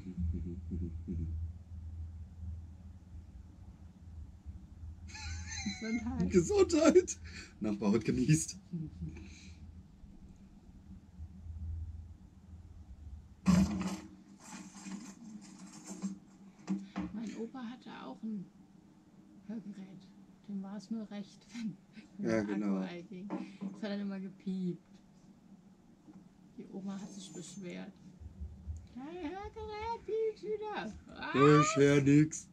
Mhm, mhm, mhm. Gesundheit. Gesundheit! Nachbar hat genießt. Mein Opa hatte auch ein Hörgerät. Dem war es nur recht, wenn Ja, der genau. Akku einging. Es hat dann immer gepiept. Die Oma hat sich beschwert. Dein Hörgerät piept wieder. Ah! Ich hör nix.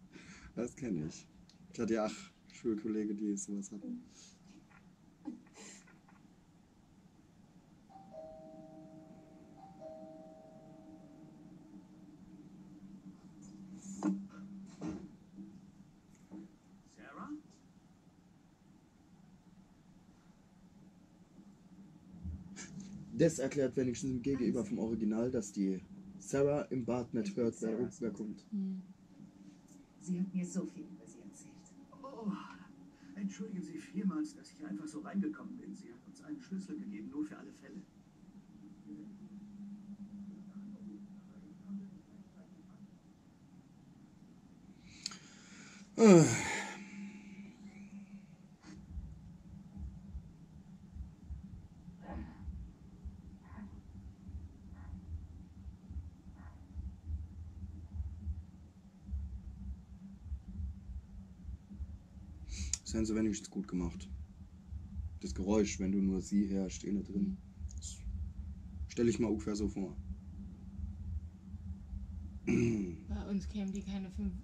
Das kenne ich. Ich hatte ja auch Schulkollegen, die sowas hatten. Sarah? Das erklärt wenigstens im Gegenüber vom Original, dass die Sarah im Bad nicht hört, wer, wer kommt. Hm. Sie hat mir so viel über sie erzählt. Oh, entschuldigen Sie vielmals, dass ich einfach so reingekommen bin. Sie hat uns einen Schlüssel gegeben, nur für alle Fälle. Äh. Das haben sie wenigstens gut gemacht. Das Geräusch, wenn du nur sie hörst, innen drin. Das stell ich mal ungefähr so vor. Bei uns kämen die keine fünf,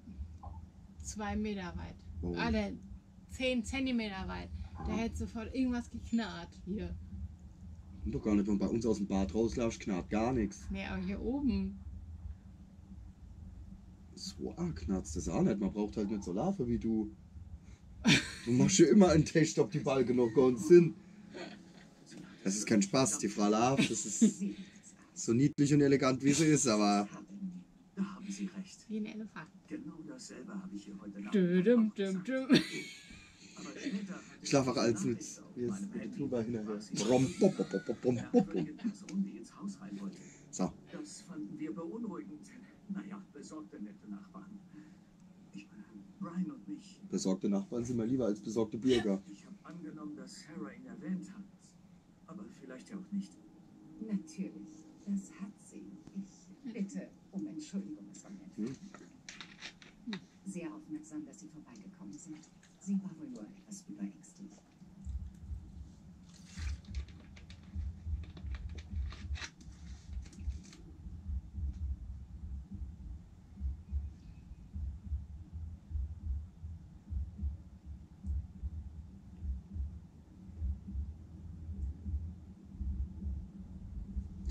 zwei Meter weit. Warum? Ah, der zehn Zentimeter weit. Da hätte sofort irgendwas geknarrt hier. Und doch gar nicht, wenn bei uns aus dem Bad rauslaufst, knarrt gar nichts. Nee, aber hier oben. So arg knarzt das auch nicht. Man braucht halt nicht so Larve wie du. Du machst ja immer einen Test, ob die Balken noch ganz sind. Das ist kein Spaß, die Frau Larve. Das ist so niedlich und elegant, wie sie ist, aber. Da haben Sie recht. Wie ein Elefant. Genau dasselbe habe ich hier heute Nacht Düm, düm, düm, ich schlafe auch als mit. Tuba hinterher. Sie Brom, bom, bom, bom, bom, bom, bom. So, Das fanden wir beunruhigend. Naja, besorgte nette Nachbarn. Brian und mich. besorgte Nachbarn sind mir lieber als besorgte Bürger. Ich habe angenommen, dass Sarah ihn erwähnt hat. Aber vielleicht ja auch nicht. Natürlich, das hat sie. Ich bitte um Entschuldigung von mir. Hm? Sehr aufmerksam, dass Sie vorbeigekommen sind. Sie war wohl nur etwas überängstlich.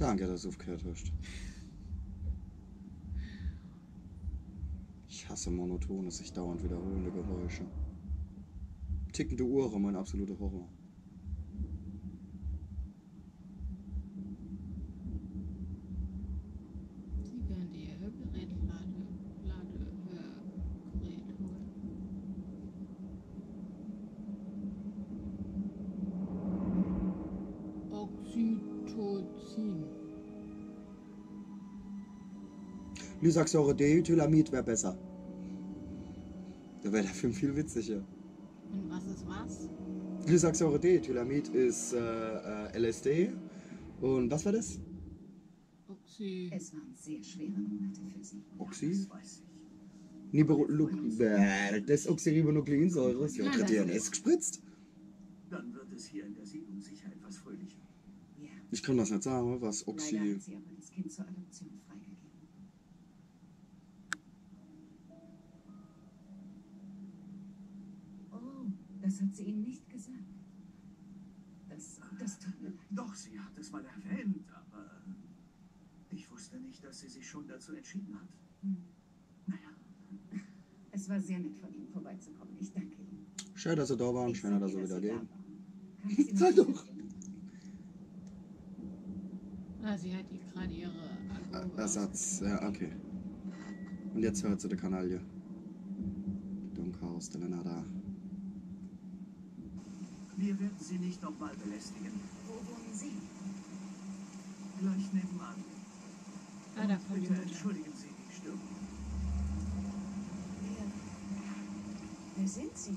Danke, dass du aufgehört hast. Ich hasse monotone, sich dauernd wiederholende Geräusche. Tickende Uhren, mein absoluter Horror. Lysaxore-Deethylamid wäre besser. Da wäre der Film viel witziger. Und was ist was? Lysaxore-Deethylamid ist äh, äh, LSD. Und was war das? Oxy. Es waren sehr schwere Monate für Sie. Oxy? Das weiß ich. Nibiroluk- Bäh, Das Oxyribonukleinsäure. Hat Nein, das- DNS gespritzt. Dann wird es hier in der Siedlung sicher etwas fröhlicher. Ja, Ich kann das nicht sagen, was leider Oxy. hat sie aber das Kind zur Adoption das hat sie Ihnen nicht gesagt. Das, das tut mir leid. Doch, sie hat es mal erwähnt, aber ich wusste nicht, dass sie sich schon dazu entschieden hat. Hm. Naja, Es war sehr nett von Ihnen vorbeizukommen. Ich danke Ihnen. Schön, dass Sie da waren. Ich Schön, dass Sie wieder da gehen. Sei doch. Ah, sie hat ihr gerade ihre Alkohol Ersatz, ja, okay. Und jetzt hört sie der Kanaille. Dunkhaus, der Lenada. Wir werden sie nicht nochmal belästigen. Wo wohnen Sie? Gleich nebenan. Ah, da kommt Bitte Mutter. entschuldigen Sie die Störung. Wer, wer sind Sie?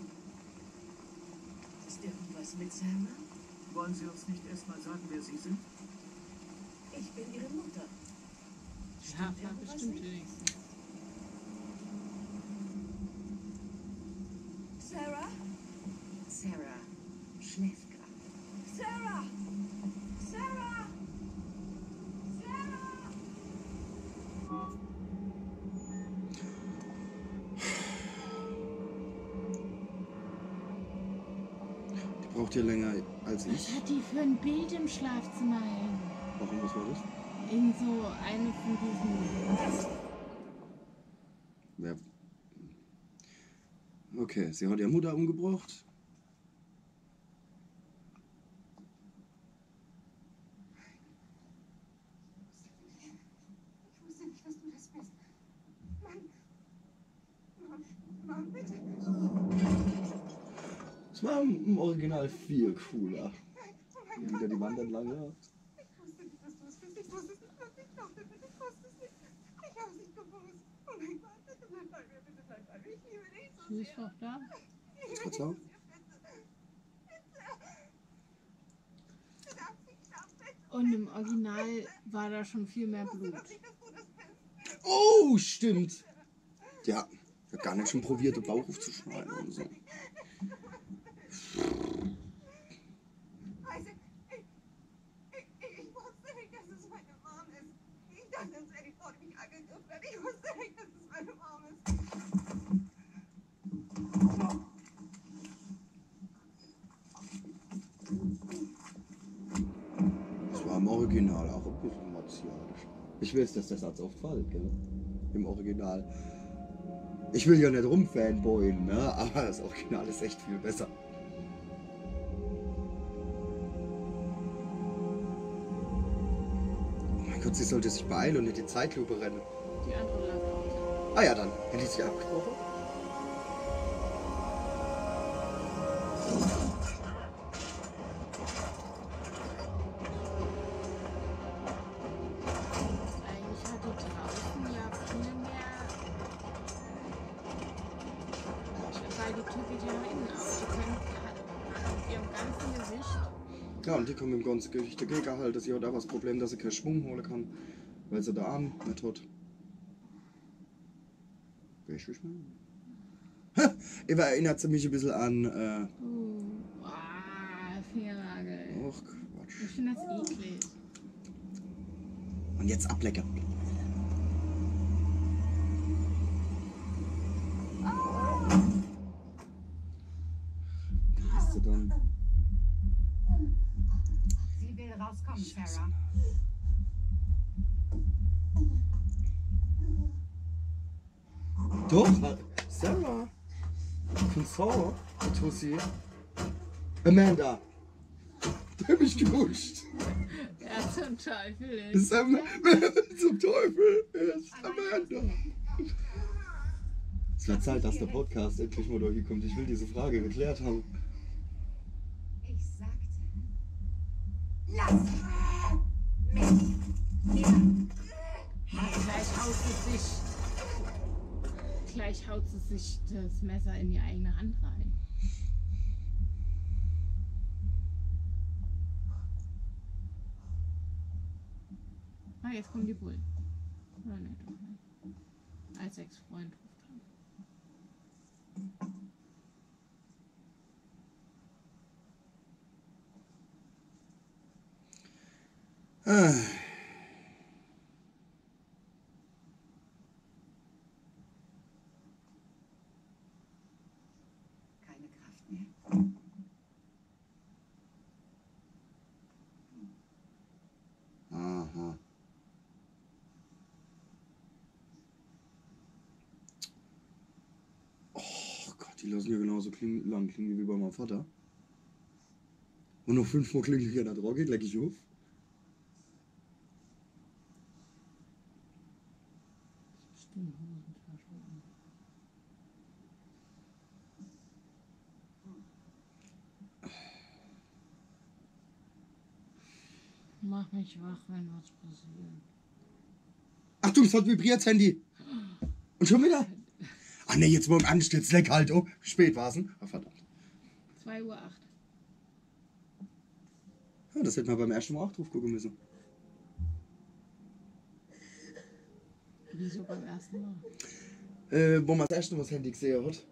Ist irgendwas mit Sarah? Wollen Sie uns nicht erstmal sagen, wer Sie sind? Ich bin Ihre Mutter. Stimmt ja, bestimmt nicht? wenigstens. Sarah? Sarah gerade. Sarah! Sarah! Sarah! Die braucht hier länger als Was ich. hat die für ein Bild im Schlafzimmer hängen? Warum, was war das? Irgend so eine von diesen. Wer? Okay, sie hat ihre Mutter umgebracht. Ich wusste nicht, dass du das bist. Mann. Mann, Mann, bitte. Das war im Original viel cooler. Wie wieder die Wand entlang läuft. Ich wusste nicht, dass du es bist. Ich wusste es nicht. Ich glaubte nicht. Ich wusste es nicht. Ich habe es nicht gewusst. Oh mein Gott, bitte bleib bei mir. Bitte bleib bei mir. Ich liebe dich so Sie ist sehr. doch da. Ich liebe Dich so auf. sehr. Bitte. Bitte. Ich darf nicht. Ich darf nicht. Und im Original war da schon viel mehr Blut. doch. Oh, stimmt. Ja, ich hab gar nicht schon probiert, den Bauch aufzuschneiden und so. Ich, ich, ich dass es meine Mom ist. Ich dachte, es wäre die Frau, die mich angegriffen hat. Ich wusste nicht, dass es meine Mom ist. War im Original auch ein bisschen martialisch. Ich weiß, dass der Satz oft fällt, gell? Im Original. Ich will ja nicht rumfanboyen, ne? Aber das Original ist echt viel besser. Sie sollte sich beeilen und nicht die Zeitlupe rennen. Die andere läuft auch. Ah ja, dann. Hätte ich sie abgebrochen? Kommen im ganzen Gericht dagegen halt. Sie hat auch das Problem, dass sie keinen Schwung holen kann, weil sie der Arm nicht hat. Weißt du, was ich meine? Eva erinnert sie mich ein bisschen an. Äh, Uh, ah, Fingernagel. och, Quatsch. Ich finde das eklig. Und jetzt ablecken. Da ist sie dann. Sie Sarah. Doch, Sarah. Von Saw, Tussi. Amanda. Der hat mich gewuscht. Ja, zum Teufel ist. Am zum Teufel ist Amanda. Es wird Zeit, dass der Podcast endlich mal hier kommt. Ich will diese Frage geklärt haben. Ich sagte. Lass. Gleich haut sie sich. Das Messer in die eigene Hand rein. Ah, jetzt kommen die Bullen. Oder nicht. Als Ex-Freund ruft an. Ah. Keine Kraft mehr. Aha. Oh Gott, die lassen ja genauso klingen, lang klingen wie bei meinem Vater. Und noch fünfmal klingt hier der Droge, leck ich auf. Bestimmt Hosentasche. Mich wach, wenn was passiert. Achtung, es hat vibriert das Handy. Und schon wieder? Ah ne, jetzt morgen anstellt, leck halt. Oh, wie spät war's denn? Ah, verdammt. 2 Uhr 8. Ja, das hätten wir beim ersten Mal auch drauf gucken müssen. Wieso beim ersten Mal? Äh, wo man das erste Mal das Handy gesehen hat.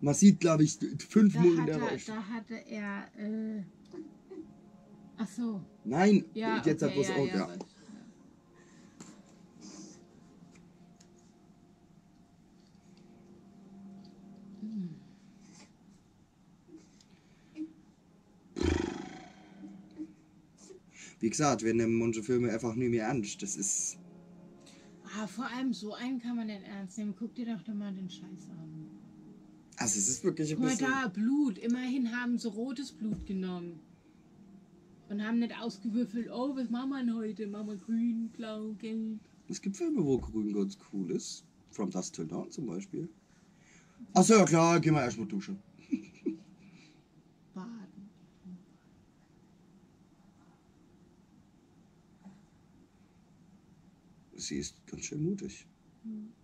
Man sieht, glaube ich, Da, in hat der er, Woche. da hatte er. Äh, ach so. Nein, Ja, jetzt hat okay, was ja, auch, ja, ja. was- Wie gesagt, wir nehmen manche Filme einfach nie mehr ernst. Das ist. Ah, vor allem so einen kann man denn ernst nehmen. Guck dir doch doch mal den Scheiß an. Also, es ist wirklich ein Guck mal bisschen. da, Blut. Immerhin haben sie rotes Blut genommen. Und haben nicht ausgewürfelt, oh, was machen wir denn heute? Machen wir grün, blau, gelb. Es gibt Filme, wo Grün ganz cool ist. From Dust Till Dawn zum Beispiel. Achso, ja klar, gehen wir erstmal duschen. Baden. Sie ist ganz schön mutig. Vielleicht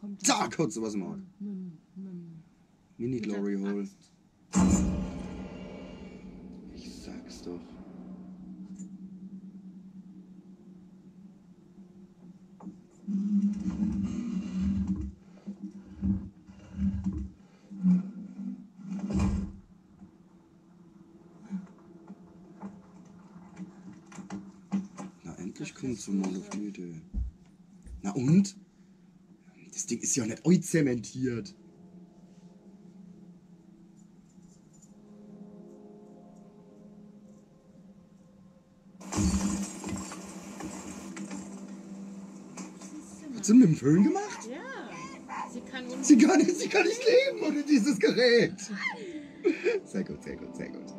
Da kurz sowas im Auge. Mini Glory Hole. Ich sag's doch. Na endlich kommt zum Mal auf die Idee. Na und? Das Ding ist ja nicht zementiert. Hat sie mit dem Föhn gemacht? Ja. Sie kann. Sie kann, sie kann nicht leben ohne dieses Gerät. Sehr gut, sehr gut, sehr gut.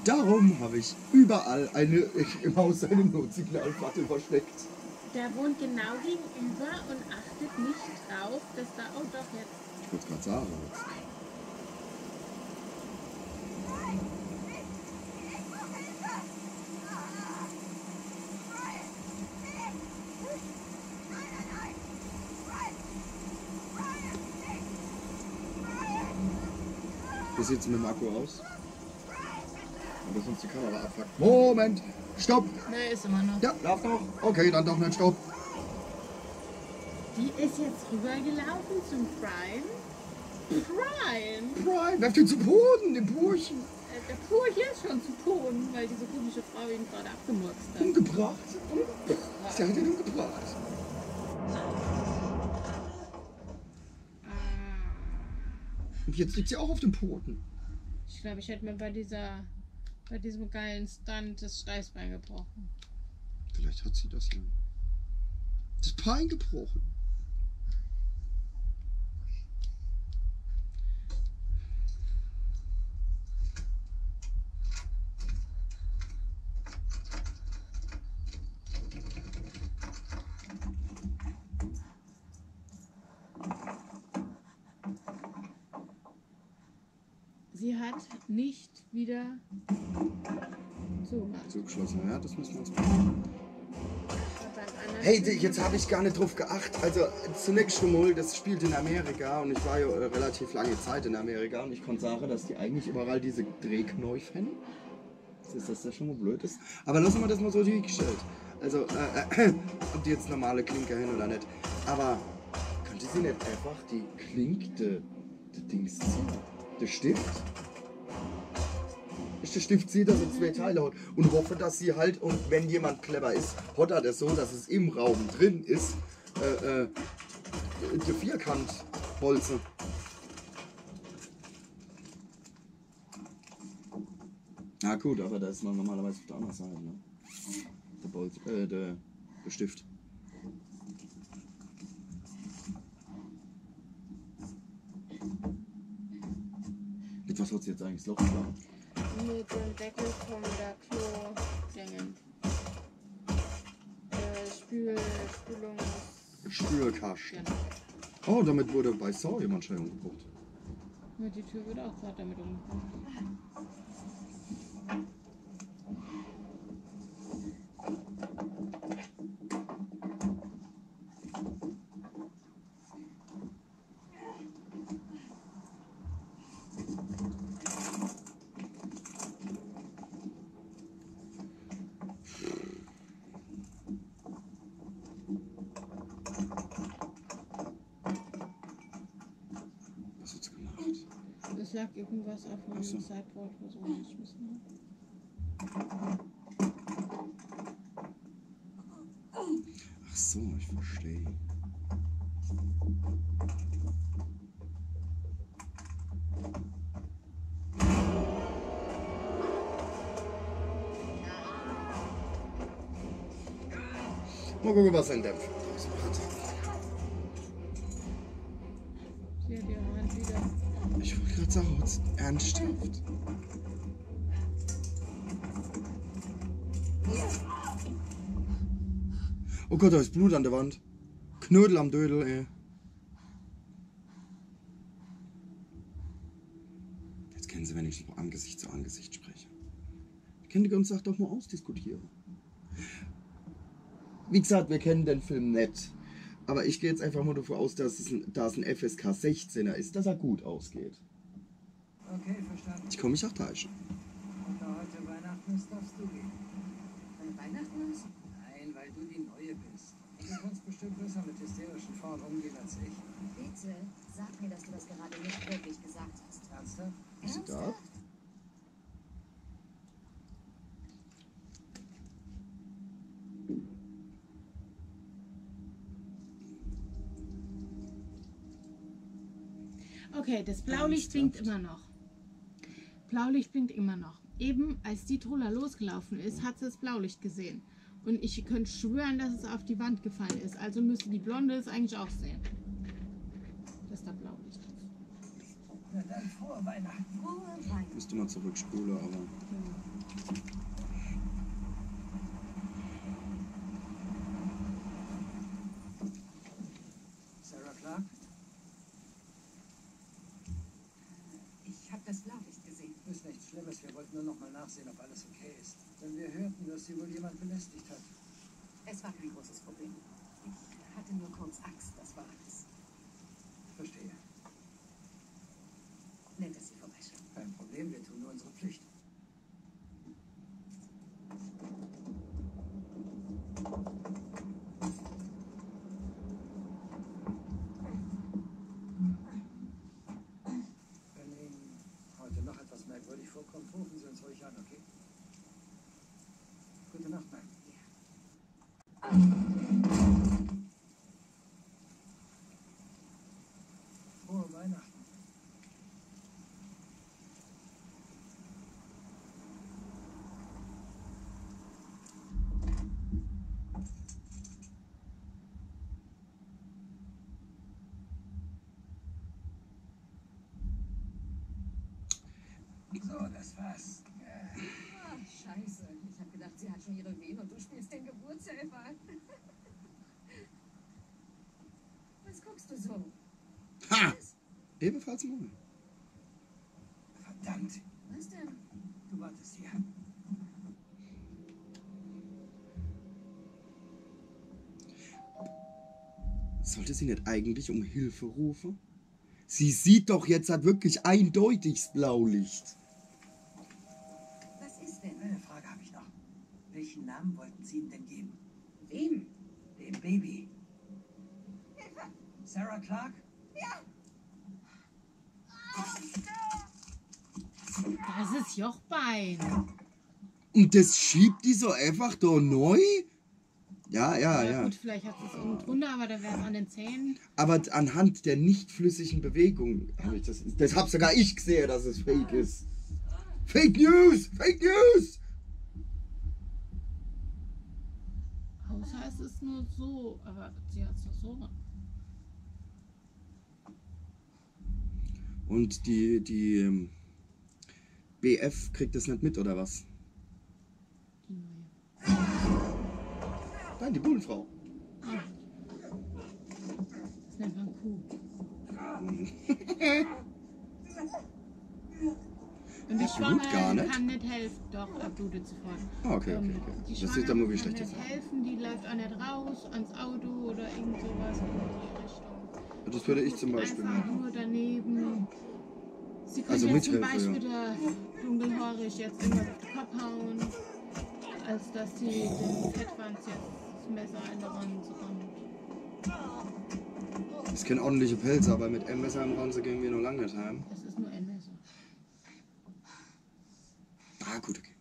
Und darum habe ich überall eine, im Haus eine Notsignalplatte versteckt. Der wohnt genau gegenüber und achtet nicht drauf, dass da auch doch jetzt. Ich wollte gerade sagen. Wie sieht es mit dem Akku aus? Oder sonst die Kamera abfuckt. Moment! Stopp! Ne, ist immer noch. Ja, lauf noch. Okay, dann doch nicht Stopp. Die ist jetzt rübergelaufen zum Prime. Prime! Brian, werf den zu Boden, den Burschen. Äh, Der Purch ist schon zu Ton, weil diese komische Frau ihn gerade abgemurkst hat. Umgebracht. Sie hat ihn umgebracht. Und jetzt liegt sie auch auf dem Boden. Ich glaube, ich hätte mir bei dieser, bei diesem geilen Stunt das Steißbein gebrochen. Vielleicht hat sie das ja. Das Bein gebrochen. Sie hat nicht wieder zugemacht. Zugeschlossen, ja, das müssen wir uns machen. Hey, jetzt habe ich gar nicht drauf geachtet. Also zunächst schon mal, das spielt in Amerika und ich war ja äh, relativ lange Zeit in Amerika und ich konnte sagen, dass die eigentlich überall diese Drehknäufe haben. Ist das ja schon mal blöd ist. Aber lassen wir das mal so gestellt. Also, äh, äh, ob die jetzt normale Klinke hin oder nicht. Aber könnte sie nicht einfach die Klinke, der Dings ziehen? Der Stift? Ich der Stift ziehe, dass er zwei Teile hat und hoffe, dass sie halt, und wenn jemand clever ist, hat er das so, dass es im Raum drin ist, äh, äh, die Vierkantbolzen. Na gut, aber da ist man normalerweise auf der anderen Seite, ne? Der Bolz, äh, der Stift. Mit was hat sie jetzt eigentlich das Loch geschlagen? Mit dem Deckel von der Klo-Dingen. Äh, Spül, Spülungs... Spülkasten. Genau. Oh, damit wurde bei Saw jemand schnell umgeguckt. Ja, die Tür wird auch gerade damit umgekommen. Was hat sie gemacht? Es irgendwas auf dem so. Sideboard, wo sie reingeschmissen hat. Ach so, ich verstehe. Mal gucken, was ein Dämpfer Oh Gott, da ist Blut an der Wand. Knödel am Dödel, ey. Jetzt kennen Sie, wenn ich von Angesicht zu Angesicht spreche. Kennt ihr uns sagt doch mal ausdiskutieren. Wie gesagt, wir kennen den Film nicht. Aber ich gehe jetzt einfach mal davon aus, dass es ein, da es ein FSK 16er ist, dass er gut ausgeht. Okay, verstanden. Ich komme mich auch täuschen. Da heute Weihnachten ist, darfst du gehen. Weil Weihnachten ist? Nein, weil du die Neue bist. bestimmt besser mit hysterischen Frauen umgehen als ich. Bitte, sag mir, dass du das gerade nicht wirklich gesagt hast. Ernsthaft? Da? Okay, das Blaulicht blinkt immer noch. Blaulicht blinkt immer noch. Eben als die Troller losgelaufen ist, hat sie das Blaulicht gesehen. Und ich könnte schwören, dass es auf die Wand gefallen ist. Also müsste die Blonde es eigentlich auch sehen. Dass da Blaulicht ist. Na dann, frohe Weihnachten. Frohe Weihnachten. Müsste mal zurückspulen, aber. Sarah Clark? Ich habe das Blaulicht gesehen. Ist nichts Schlimmes. Wir wollten nur noch mal nachsehen, ob alles okay ist. Denn wir hörten, dass sie wohl jemand belästigt hat. Es war kein großes Problem. Ich hatte nur kurz Angst, das war alles. Verstehe. Nett, dass Sie vorbeischauen. Kein Problem, wir tun nur unsere Pflicht. Wenn Ihnen heute noch etwas merkwürdig vorkommt, rufen Sie uns ruhig an, okay? Gute Nacht, Mike. Frohe Weihnachten. So, das war's. Ja. Ah, scheiße. Ich habe gedacht, sie hat schon ihre Wehen und du spielst den Geburtshelfer. Was guckst du so? Ha! Ebenfalls morgen. Verdammt, Was denn? du wartest hier. Sollte sie nicht eigentlich um Hilfe rufen? Sie sieht doch jetzt halt wirklich eindeutig das Blaulicht. Was ist denn? Eine Frage habe ich noch. Welchen Namen wollten Sie ihm denn geben? Wem? Dem Baby. Sarah Clark? Das ist Jochbein. Und das schiebt die so einfach da neu? Ja, ja, ja. Gut, vielleicht hat es unten drunter, aber da wäre es an den Zähnen. Aber anhand der nicht flüssigen Bewegung habe ich das. Das hab sogar ich gesehen, dass es fake ist. Fake News! Fake News! Außer es ist nur so, aber sie hat es doch so. Und die, die ähm, BF kriegt das nicht mit, oder was? Die neue. Nein, die Bullenfrau. Das nennt man Kuh. Und die nicht. kann nicht helfen. Doch, er blutet sofort. Ah, okay, okay, Ähm, okay. Die Das ist Schwangere der Movie kann schlecht. nicht helfen, die läuft auch nicht raus ans Auto oder irgend sowas in die Richtung. Das würde ich zum Beispiel Einfach machen. nur daneben. Sie können Also jetzt zum Beispiel der dunkelhaarig jetzt irgendwas auf den Kopf hauen, als dass sie den Fettwanz jetzt das Messer in der rammt. Das können ordentliche Pelze, aber mit einem Messer im Ranse gehen wir noch lange nicht heim. Das ist nur Messer. Ah, gut, okay.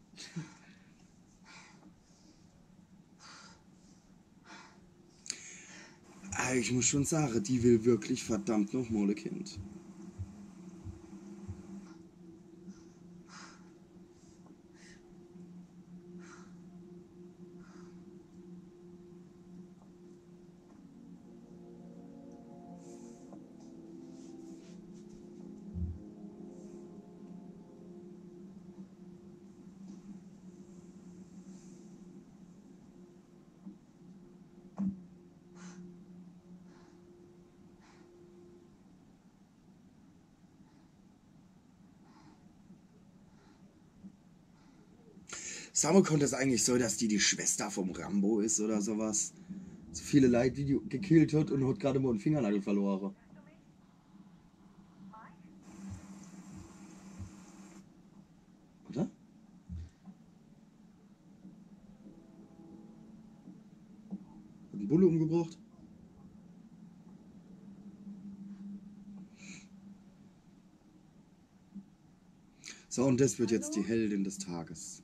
Ah, Ich muss schon sagen, die will wirklich verdammt noch ein Kind. Samo konnte es eigentlich so, dass die die Schwester vom Rambo ist oder sowas. So viele Leute, die die gekillt hat und hat gerade mal einen Fingernagel verloren. Oder? Hat einen Bulle umgebracht? So, und das wird jetzt die Heldin des Tages.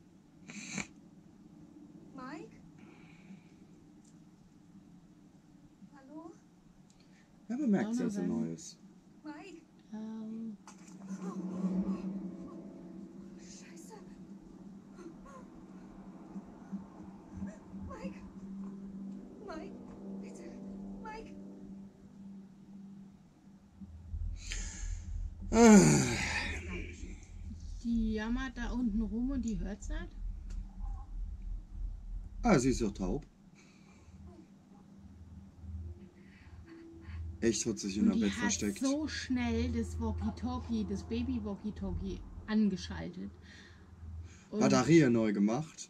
Ja, man merkt ja so. Neues. Mike? Ähm, Scheiße. Mike? Mike? Bitte. Mike? Ah, die jammert da unten rum und die hört's nicht. ah, sie ist doch taub. Echt hat sich in der die Bett hat versteckt. so schnell das Walkie-Talkie, das Baby-Walkie-Talkie angeschaltet. Und Batterie neu gemacht.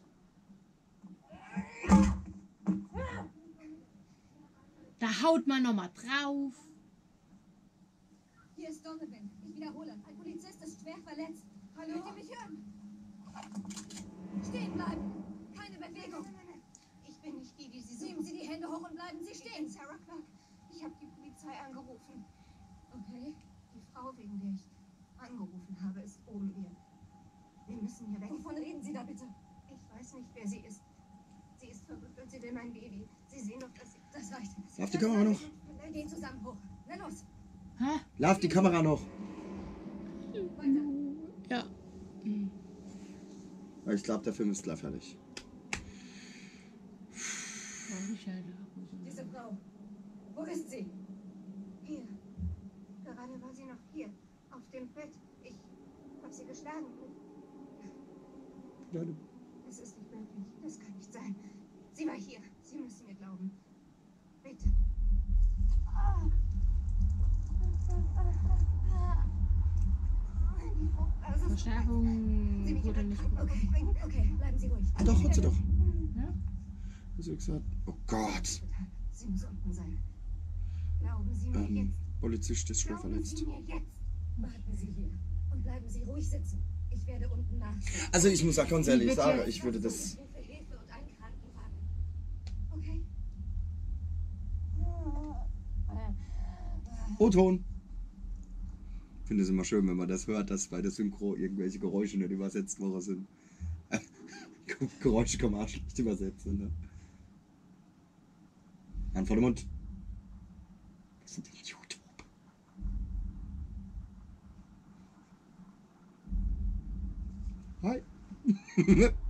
da haut man nochmal drauf. Hier ist Donovan. Ich wiederhole. Ein Polizist ist schwer verletzt. Hallo? Könnt ihr mich hören? Stehen bleiben. Keine Bewegung. Ich bin nicht die, die Sie suchen. Nehmen Sie die Hände hoch und bleiben Sie stehen. Sarah Clark. Ich habe die Polizei angerufen. Okay? Die Frau, wegen der ich angerufen habe, ist oben hier. Wir müssen hier weg. Wovon reden Sie da bitte? Ich weiß nicht, wer sie ist. Sie ist verrückt und sie will mein Baby. Sie sehen doch, dass sie... Das reicht. Lauf die Kamera noch. Wir gehen zusammen hoch. Na los. Hä? Lauf die Kamera noch. Ja. Ich glaube, der Film ist gleich fertig. Ich. Diese Frau. Wo ist sie? Hier. Gerade war sie noch hier. Auf dem Bett. Ich habe sie geschlagen. Es ist nicht möglich. Das kann nicht sein. Sie war hier. Sie müssen mir glauben. Bitte. Ah. Also, Verstärkung Sie mich wurde nicht bringen? Okay, bleiben Sie ruhig. Doch, hat sie doch. Ja? Hat sie gesagt. Oh Gott. Sie muss unten sein. Glauben Sie mir Ähm, jetzt. Polizist ist schwer verletzt. Sie mir jetzt. Warten Sie hier und bleiben Sie ruhig sitzen. Ich werde unten nachschauen. Also ich muss auch ganz ehrlich sagen, ich würde das. O-Ton. Ich finde es immer schön, wenn man das hört, dass bei der Synchro irgendwelche Geräusche nicht übersetzt worden sind. Geräusche kann man schlecht übersetzen. Ne? Hand vor dem Mund. Wir sind in YouTube. Hi.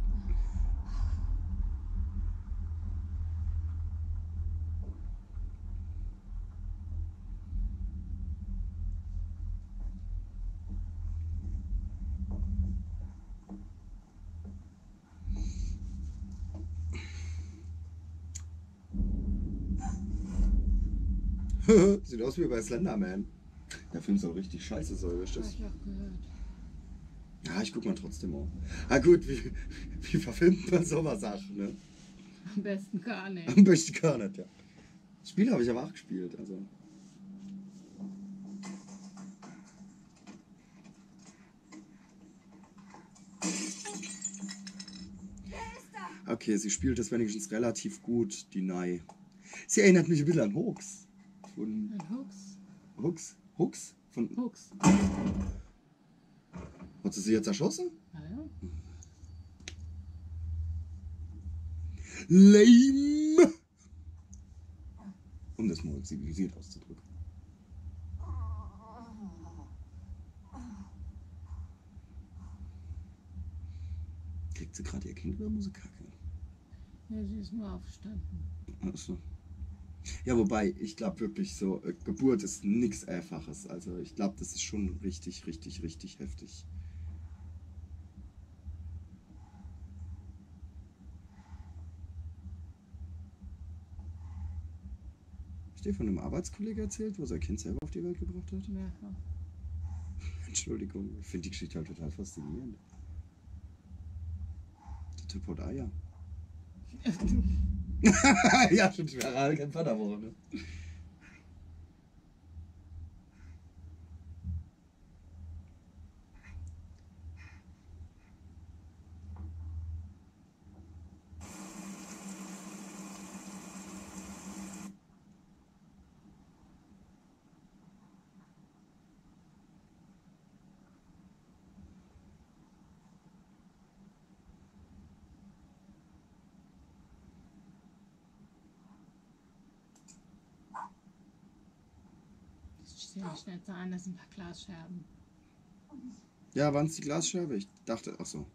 Sieht aus wie bei Slenderman. Der Film soll richtig scheiße sein, weißt du Hab ich auch gehört. Ja, ich guck mal trotzdem mal. Ah gut, wie, wie verfilmt man sowas auch, ne? Am besten gar nicht. Am besten gar nicht, ja. Das Spiel habe ich aber auch gespielt, also. Okay, sie spielt es wenigstens relativ gut, die Nai. Sie erinnert mich ein bisschen an Hooks. Von Ein Hooks. Hooks? Hooks? Von, Hooks. Hat sie sie jetzt erschossen? Ah, ja. Lame! Um das mal zivilisiert auszudrücken. Kriegt sie gerade ihr Kind oder muss sie kacken? ja, sie ist nur aufgestanden. Achso. Ja, wobei, ich glaube wirklich so, äh, Geburt ist nichts Einfaches. Also ich glaube, das ist schon richtig, richtig, richtig heftig. Dir von einem Arbeitskollege erzählt, wo sein Kind selber auf die Welt gebracht hat? Mehrfach. Entschuldigung, ich finde die Geschichte halt total faszinierend. Der Typ hat Eier. ja, schon schwer, kein Vater. Ne? Nicht sein, das sind ein paar Glasscherben. Ja, waren es die Glasscherbe? Ich dachte, ach so.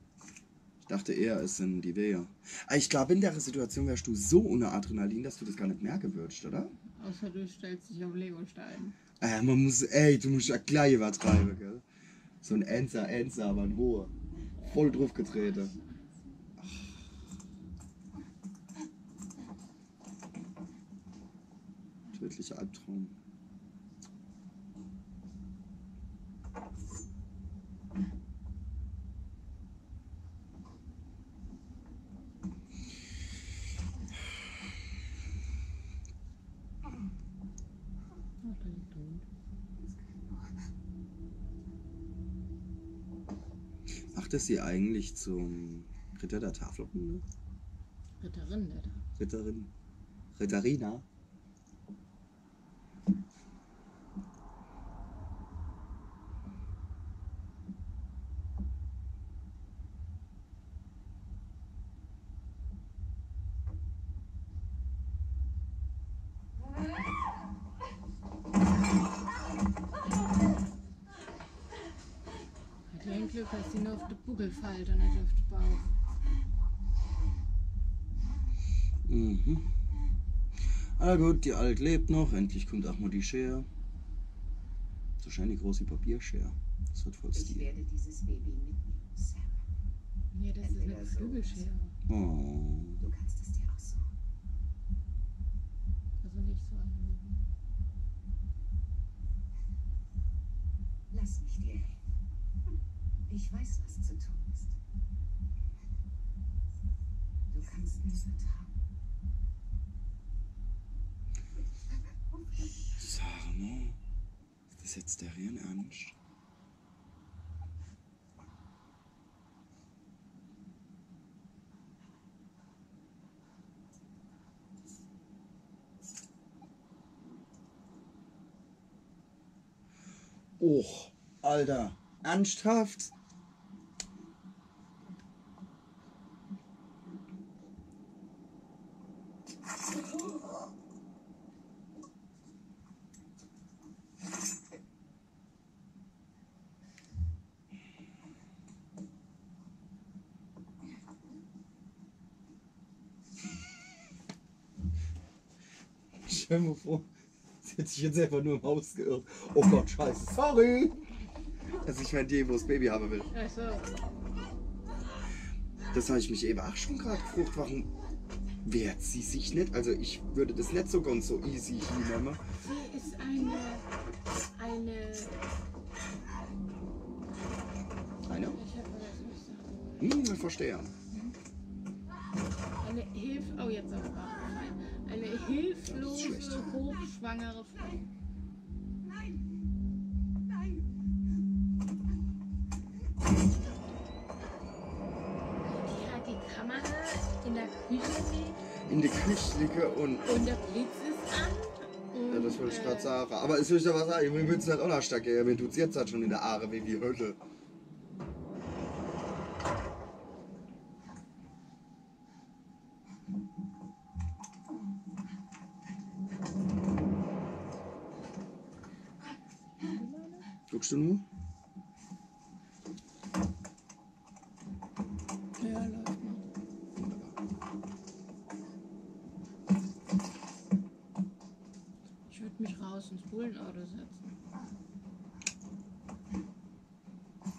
Ich dachte eher, es sind die Wehe. Aber ich glaube, in der Situation wärst du so ohne Adrenalin, dass du das gar nicht merken würdest, oder? Außer du stellst dich auf Legostein. Äh, man muss, ey, du musst ja gleich übertreiben, gell? So ein Enzer, Enzer, aber ein hoher. Voll drauf getreten. Tödlicher Albtraum. Oh, da liegt Hund. Macht es sie eigentlich zum Ritter der Tafelrunde? Ritterin, nicht? Ritterin? Ritterina? Hat ihr ein Glück, dass sie nur Buckel fällt und nicht auf den Bauch. Mhm. Ah gut, die Alt lebt noch. Endlich kommt auch mal die Schere. So schön die große Papierschere. Das wird voll Ich Stil. werde dieses Baby mitnehmen, Sarah. Nee, das ist Entweder eine so. Flügelschere. Oh. Du kannst es dir aussuchen. Also nicht so eine. Lass mich dir helfen. Ich weiß, was zu tun ist. Du kannst mir vertrauen. Sarno. Ist das jetzt der Rieren Ernst? Och, Alter. Ernsthaft? Stell mir vor, sie hat sich jetzt einfach nur im Haus geirrt. Oh Gott, scheiße, sorry. Dass ich mein Devos Baby haben will. Also, Das habe ich mich eben auch schon gerade gefragt, warum wehrt sie sich nicht? Also ich würde das nicht so ganz so easy hinnehmen. sie ist eine. eine. Eine? Ich wollte. Hm, verstehe. Eine Hilf. Oh, jetzt gefallen. Eine ist hilflose, hochschwangere Frau. Die hat die Kamera in der Küche liegt In die Küche liege und. und der Blitz ist an. Ja, das wollte ich äh, gerade sagen. Aber es will ich aber sagen, mir würde es nicht auch noch stark gehen. Mir tut es jetzt halt schon in der Aare wie die Hölle. Guckst du nur? Ja, läuft noch. Ich würde mich raus ins Bullenauto setzen.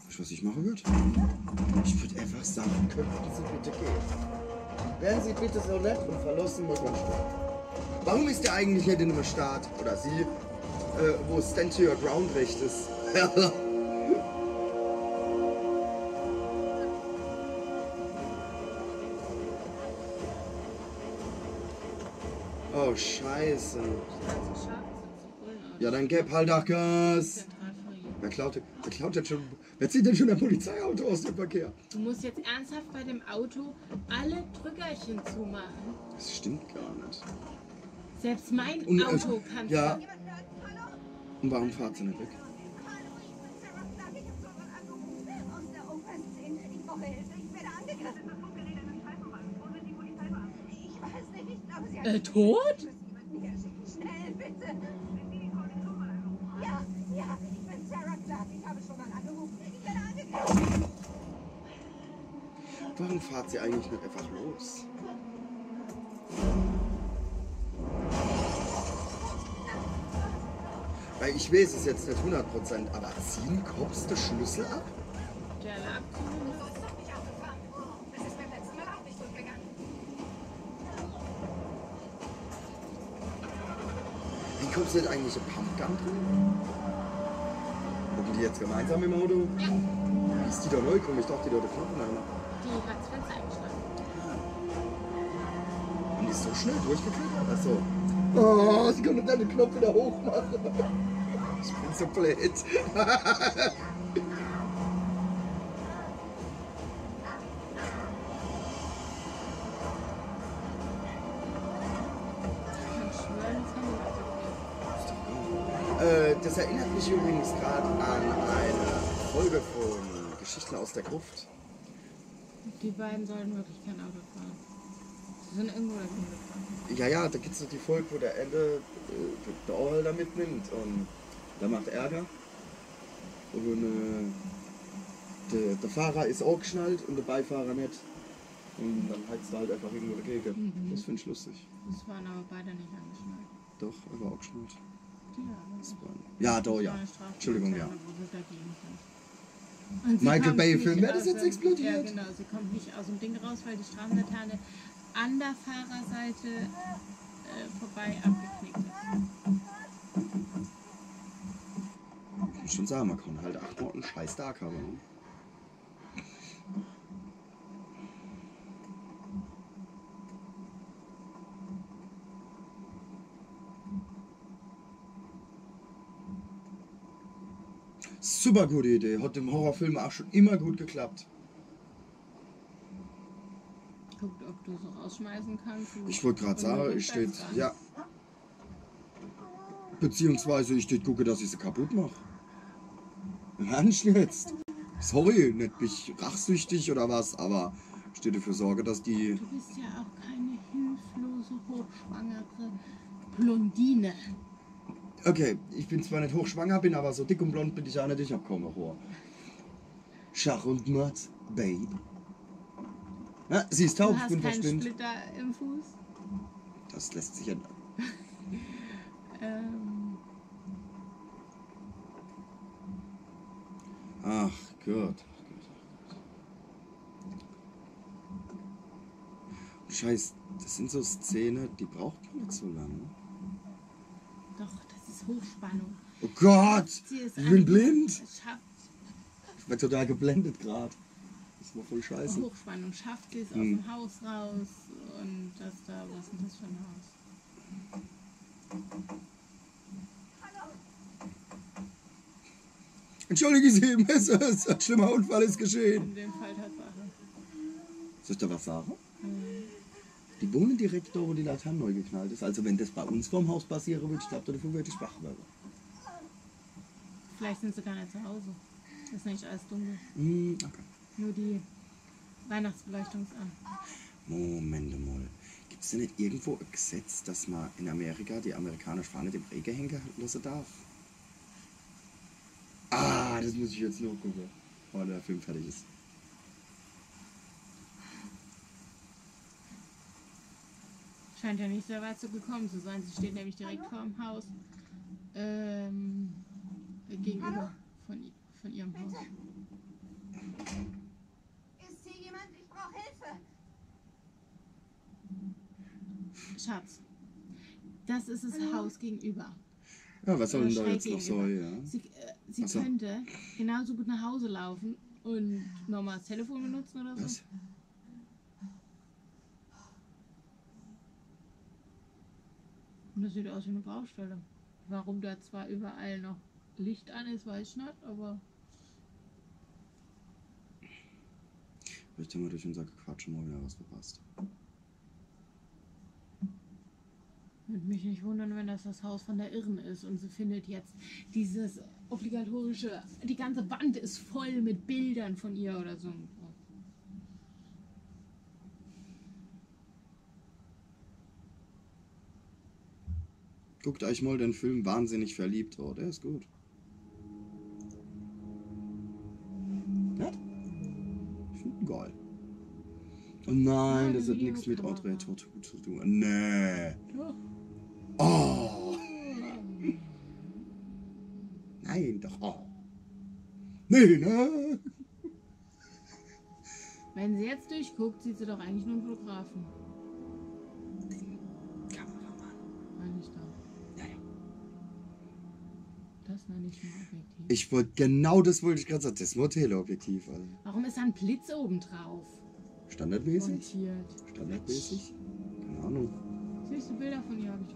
Weißt du, was ich machen würde? Ich würde einfach sagen, könnten Sie bitte gehen. Werden Sie bitte so nett und verlassen muss man Stadt. Warum ist der eigentlich nicht in einem Staat, oder sie, äh, wo Stand to Your Ground Recht ist? oh, scheiße. Ja, dann gib halt auch Gas. Wer klaut, wer klaut denn schon, wer zieht denn schon ein Polizeiauto aus dem Verkehr? Du musst jetzt ernsthaft bei dem Auto alle Drückerchen zumachen. Das stimmt gar nicht. Selbst mein Und, äh, Auto kann ja. Und warum fahrt sie nicht weg? Äh, tot? Warum fahrt sie eigentlich nicht einfach los? Weil ich weiß es jetzt nicht 100%, aber ziehen Cops den Schlüssel ab? Denn eigentlich in Pumpgun drin? Gucken die jetzt gemeinsam im Auto? Ja, Wie ist die da neu gekommen? Ich dachte, die hat den Knochen einmal. die hat das Fenster eingeschlagen. Und die ist so schnell durchgeklettert. Achso. Oh, sie konnte den Knopf wieder hoch machen. Ich bin so blöd. Äh, das erinnert mich übrigens gerade an eine Folge von Geschichten aus der Gruft. Die beiden sollten wirklich kein Auto fahren. Sie sind irgendwo dahin gefahren. Ja, ja, da gibt es noch die Folge, wo der Ende äh, da mitnimmt und der macht Ärger. Und äh, der, der Fahrer ist auch geschnallt und der Beifahrer nicht. Und dann heizt er halt einfach irgendwo dagegen. Mhm. Das finde ich lustig. Das waren aber beide nicht angeschnallt. Doch, er war auch geschnallt. Ja, doch, ja. Entschuldigung, ja. Michael kommt Bay nicht Film, wäre das jetzt explodiert? Ja, genau. Sie kommt nicht aus dem Ding raus, weil die Straßenlaterne an der Fahrerseite äh, vorbei abgeknickt ist. Ich muss schon sagen, man kann halt acht Wochen scheiß Dark haben. Ne? Super gute Idee. Hat im Horrorfilm auch schon immer gut geklappt. Guckt, ob du so rausschmeißen kannst. Ich wollte gerade sagen, ich steht, ja. Beziehungsweise ich steht gucke, dass ich sie kaputt mache. Ernst jetzt? Sorry, nicht mich rachsüchtig oder was, aber ich stehe dafür Sorge, dass die. Du bist ja auch keine hilflose, hochschwangere Blondine. Okay, ich bin zwar nicht hochschwanger, bin aber so dick und blond bin ich auch nicht, ich hab kaum noch Rohr. Schach und Mord, Babe. Na, sie ist taub, ich hast bin keinen verstimmt. Splitter im Fuß. Das lässt sich ändern. Ähm, Ach Gott. Scheiß, das sind so Szenen, die braucht man nicht so lange. Das ist Hochspannung. Oh Gott! Ist Ich bin blind! Ich bin total geblendet gerade. Das war voll scheiße. Hochspannung schafft es aus Hm. dem Haus raus und das da, was ist das für ein Haus? Entschuldige Sie, Mrs. Ein schlimmer Unfall ist geschehen. In dem Fall Tatsache. Soll ich da was sagen? Die wohnen direkt da, wo die Laterne neu geknallt ist. Also wenn das bei uns vorm Haus passieren würde, ich glaube, dafür würde ich wach werden. Vielleicht sind sie gar nicht zu Hause. Ist nicht alles dunkel. Hm, okay. Nur die Weihnachtsbeleuchtung ist an. Moment mal. Gibt es denn nicht irgendwo ein Gesetz, dass man in Amerika die amerikanische Fahne dem Regen hängen lassen darf? Ah, das muss ich jetzt noch gucken, weil der Film fertig ist. Scheint ja nicht sehr weit so gekommen zu sein. Sie steht nämlich direkt vor dem Haus. Ähm, gegenüber von, i- von ihrem Haus. Ist hier jemand? Ich brauche Hilfe. Schatz, das ist das Haus gegenüber. Ja, was soll denn da jetzt noch so, ja? Sie, äh, sie so. könnte genauso gut nach Hause laufen und nochmal das Telefon benutzen oder so. Was? Und das sieht aus wie eine Baustelle. Warum da zwar überall noch Licht an ist, weiß ich nicht, aber Vielleicht haben wir durch unser Quatsch mal wieder was verpasst. würde mich nicht wundern, wenn das das Haus von der Irren ist und sie findet jetzt dieses obligatorische, die ganze Wand ist voll mit Bildern von ihr oder so. Guckt euch mal den Film Wahnsinnig verliebt. Oh, der ist gut. Ja? Ich finde ihn geil. Nein, Nein, das hat nichts mit. Audrey Tautou zu tun. Nee. Oh. Nein, doch. Oh. Nee, ne? Wenn sie jetzt durchguckt, sieht sie doch eigentlich nur einen Fotografen. Das nenne ich mal objektiv. Ich wollte, genau das wollte ich gerade sagen. Das ist ein Teleobjektiv, also. Warum ist da ein Blitz oben drauf? Standardmäßig? Montiert. Standardmäßig? Keine Ahnung. Siehst du Bilder von ihr, habe ich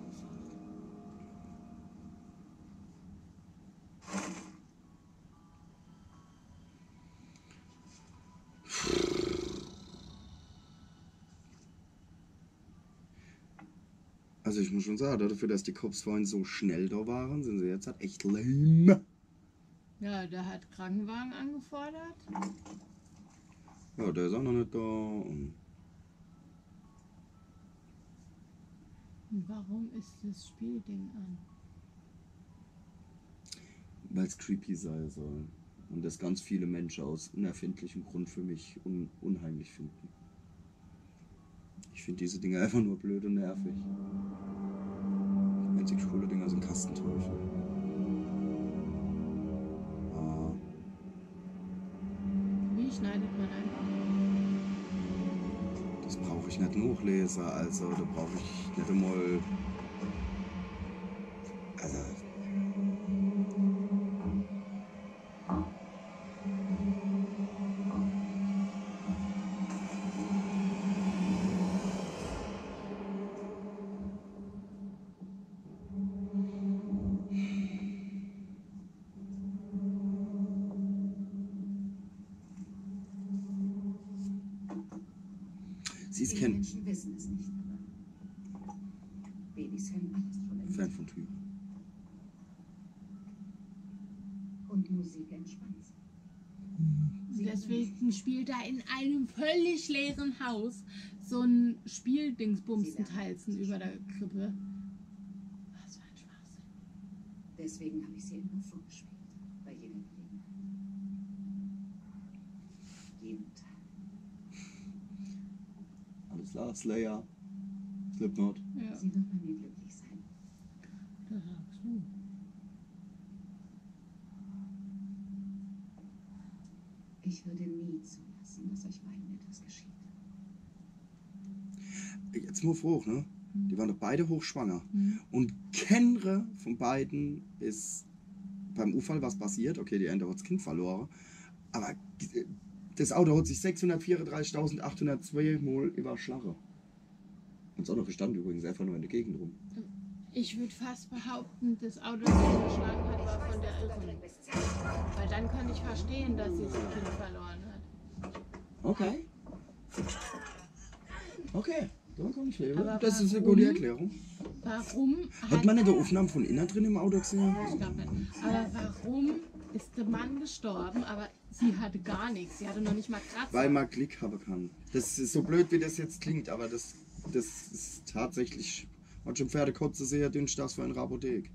Also ich muss schon sagen, dafür, dass die Cops vorhin so schnell da waren, sind sie jetzt halt echt lame. Ja, der hat Krankenwagen angefordert. Ja, der ist auch noch nicht da. Und warum ist das Spielding an? weil es creepy sein soll. Und das ganz viele Menschen aus unerfindlichem Grund für mich un unheimlich finden. Ich finde diese Dinge einfach nur blöd und nervig. Einzig coole Dinger sind Kastenteufel. Ah, Wie schneidet man einfach? das brauche ich nicht nachlesen, also da brauche ich nicht einmal. Sie ist Viele kein Menschen wissen es nicht, aber Babys hören alles schon im Fan von Türen. Und Musik entspannt sie. Sie Deswegen spielt er in einem völlig leeren Haus so ein Spieldingsbumstenteilsen über der Krippe. Was für ein Schwachsinn. Deswegen habe ich sie immer vorgespielt. Bei jeder Gelegenheit. Jeden Tag. Slayer. Slipknot. Ja, Sie wird bei mir glücklich sein. das sagst du. Ich würde nie zulassen, dass euch beiden etwas geschieht. Jetzt mal froh, ne? Die waren doch beide hochschwanger. Mhm. Und keiner von beiden ist beim Unfall was passiert. Okay, die eine hat das Kind verloren. Aber das Auto hat sich 634.802 Mal überschlagen. Und so noch stand übrigens einfach nur in der Gegend rum. Ich würde fast behaupten, das Auto, das sie geschlagen hat, war von der Irren. Weil dann könnte ich verstehen, dass sie das Kind verloren hat. Okay. Okay, dann kann ich leben. Aber Das ist eine gute Erklärung. Warum Hat man nicht die Aufnahmen von innen drin im Auto gesehen? Ich glaube nicht. Aber warum ist der Mann gestorben, aber sie hatte gar nichts. Sie hatte noch nicht mal Kratzer. Weil man Klick haben kann. Das ist so blöd, wie das jetzt klingt, aber das, das ist tatsächlich. Man schon Pferdekotze sehr dünn das für eine Apothek.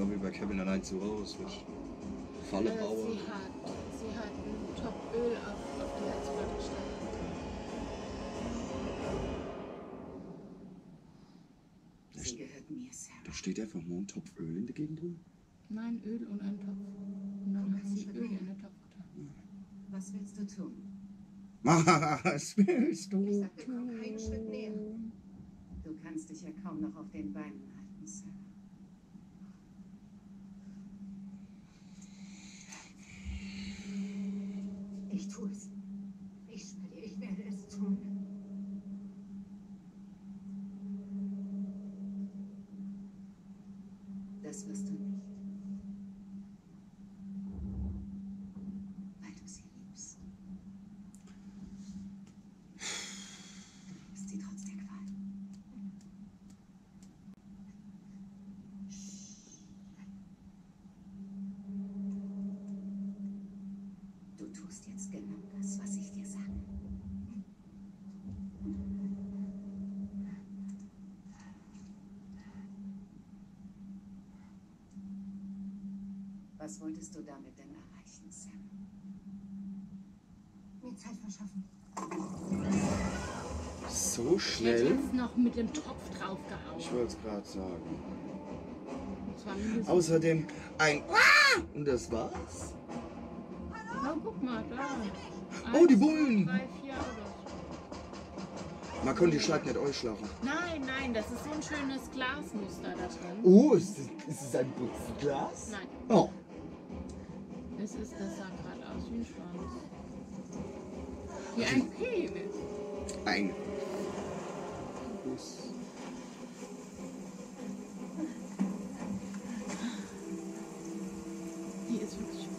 An wie bei Kevin allein zu Hause. mit Falle Äh, bauen. sie, hat, sie hat ein Top Öl auf, auf die Heizplatte gestellt. Sie gehört mir, Sarah. Da steht einfach nur ein Topf Öl in der Gegend rum. Nein, Öl und ein Topf. Und dann hat sie Öl in den Topf getan. Was willst du tun? Was willst Ich du? sagte, komm keinen Schritt näher. Du kannst dich ja kaum noch auf den Beinen Ich tue es. Ich dir, ich werde es tun. Das wirst du nicht. Weil du sie liebst. Du liebst sie trotz der Qual. Du tust jetzt genau das, was ich dir sage. Was wolltest du damit denn erreichen, Sam? Mir Zeit verschaffen. So Ich schnell? jetzt noch mit dem Topf draufgehauen. Ich wollte es gerade sagen. Außerdem ein Ah! Und das war's. Oh, guck mal, da. Oh, die Eins, Bullen. Drei, vier Autos. Man konnte die Schlag nicht euch schlagen. Nein, nein, das ist so ein schönes Glasmuster da drin. Oh, ist es, ein Putzglas? Nein, Oh. es ist, das sah gerade aus wie ein Schwanz. Wie ein Penis. Ein Kuss. Die ist wirklich gut.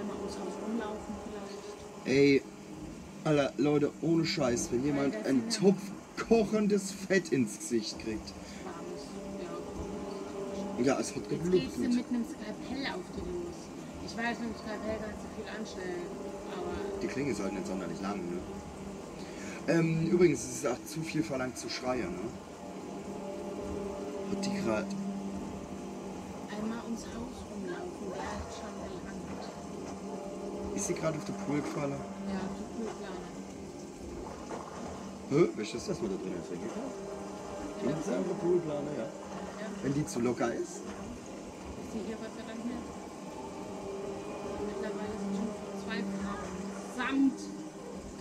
Einmal ums Haus rumlaufen vielleicht. Ey, Alter, Leute, ohne Scheiß, wenn jemand einen Topf kochendes Fett ins Gesicht kriegt. Ja. Es hat Jetzt gehst du geblutet. mit einem Skalpell auf die los. Ich weiß, mit dem Skalpell kannst du viel anstellen, aber Die Klinge ist halt nicht sonderlich lang, ne? Ähm, übrigens, es ist auch zu viel verlangt zu schreien, ne? Hat die gerade. einmal ums Haus rumlaufen, der hat schon gelangt. Ist sie gerade auf der Pool gefallen? Ja, die Poolplane. Hä? Welches ist das, was da drin ist? Der das? ist einfach Poolplane, ja. Ja, Wenn die zu locker ist. ist die hier Gott sei Dank nicht. Mittlerweile sind schon zwei Frauen samt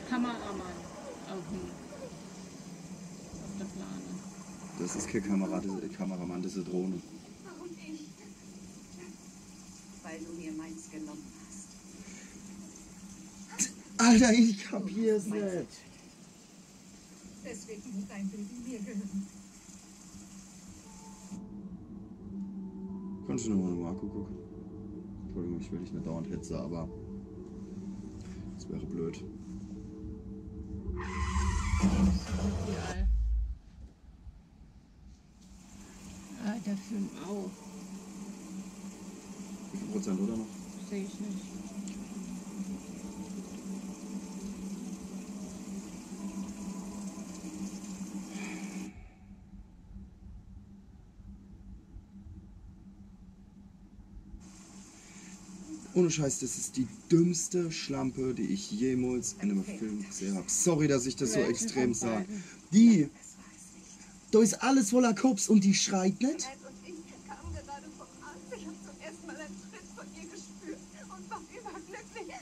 Kameramann auf, dem, auf der Plane. Das ist kein Kamera, das ist Kameramann, das ist eine Drohne. Warum ich? Weil du mir meins genommen hast. Alter, ich kapier's nicht. Deswegen muss dein Baby mir gehören. Kannst du nochmal eine Marco gucken? Entschuldigung, ich will nicht dauernd hetze, aber das wäre blöd. Ah, der Film auch. Wie viel Prozent oder noch? Sehe ich nicht. Ohne Scheiß, das ist die dümmste Schlampe, die ich jemals in einem Film gesehen habe. Sorry, dass ich das so extrem sage. Die, da ist alles voller Kops und die schreit nicht. Ned und ich kamen gerade vom Arzt. Ich habe zum ersten Mal einen Schritt von ihr gespürt und war überglücklich.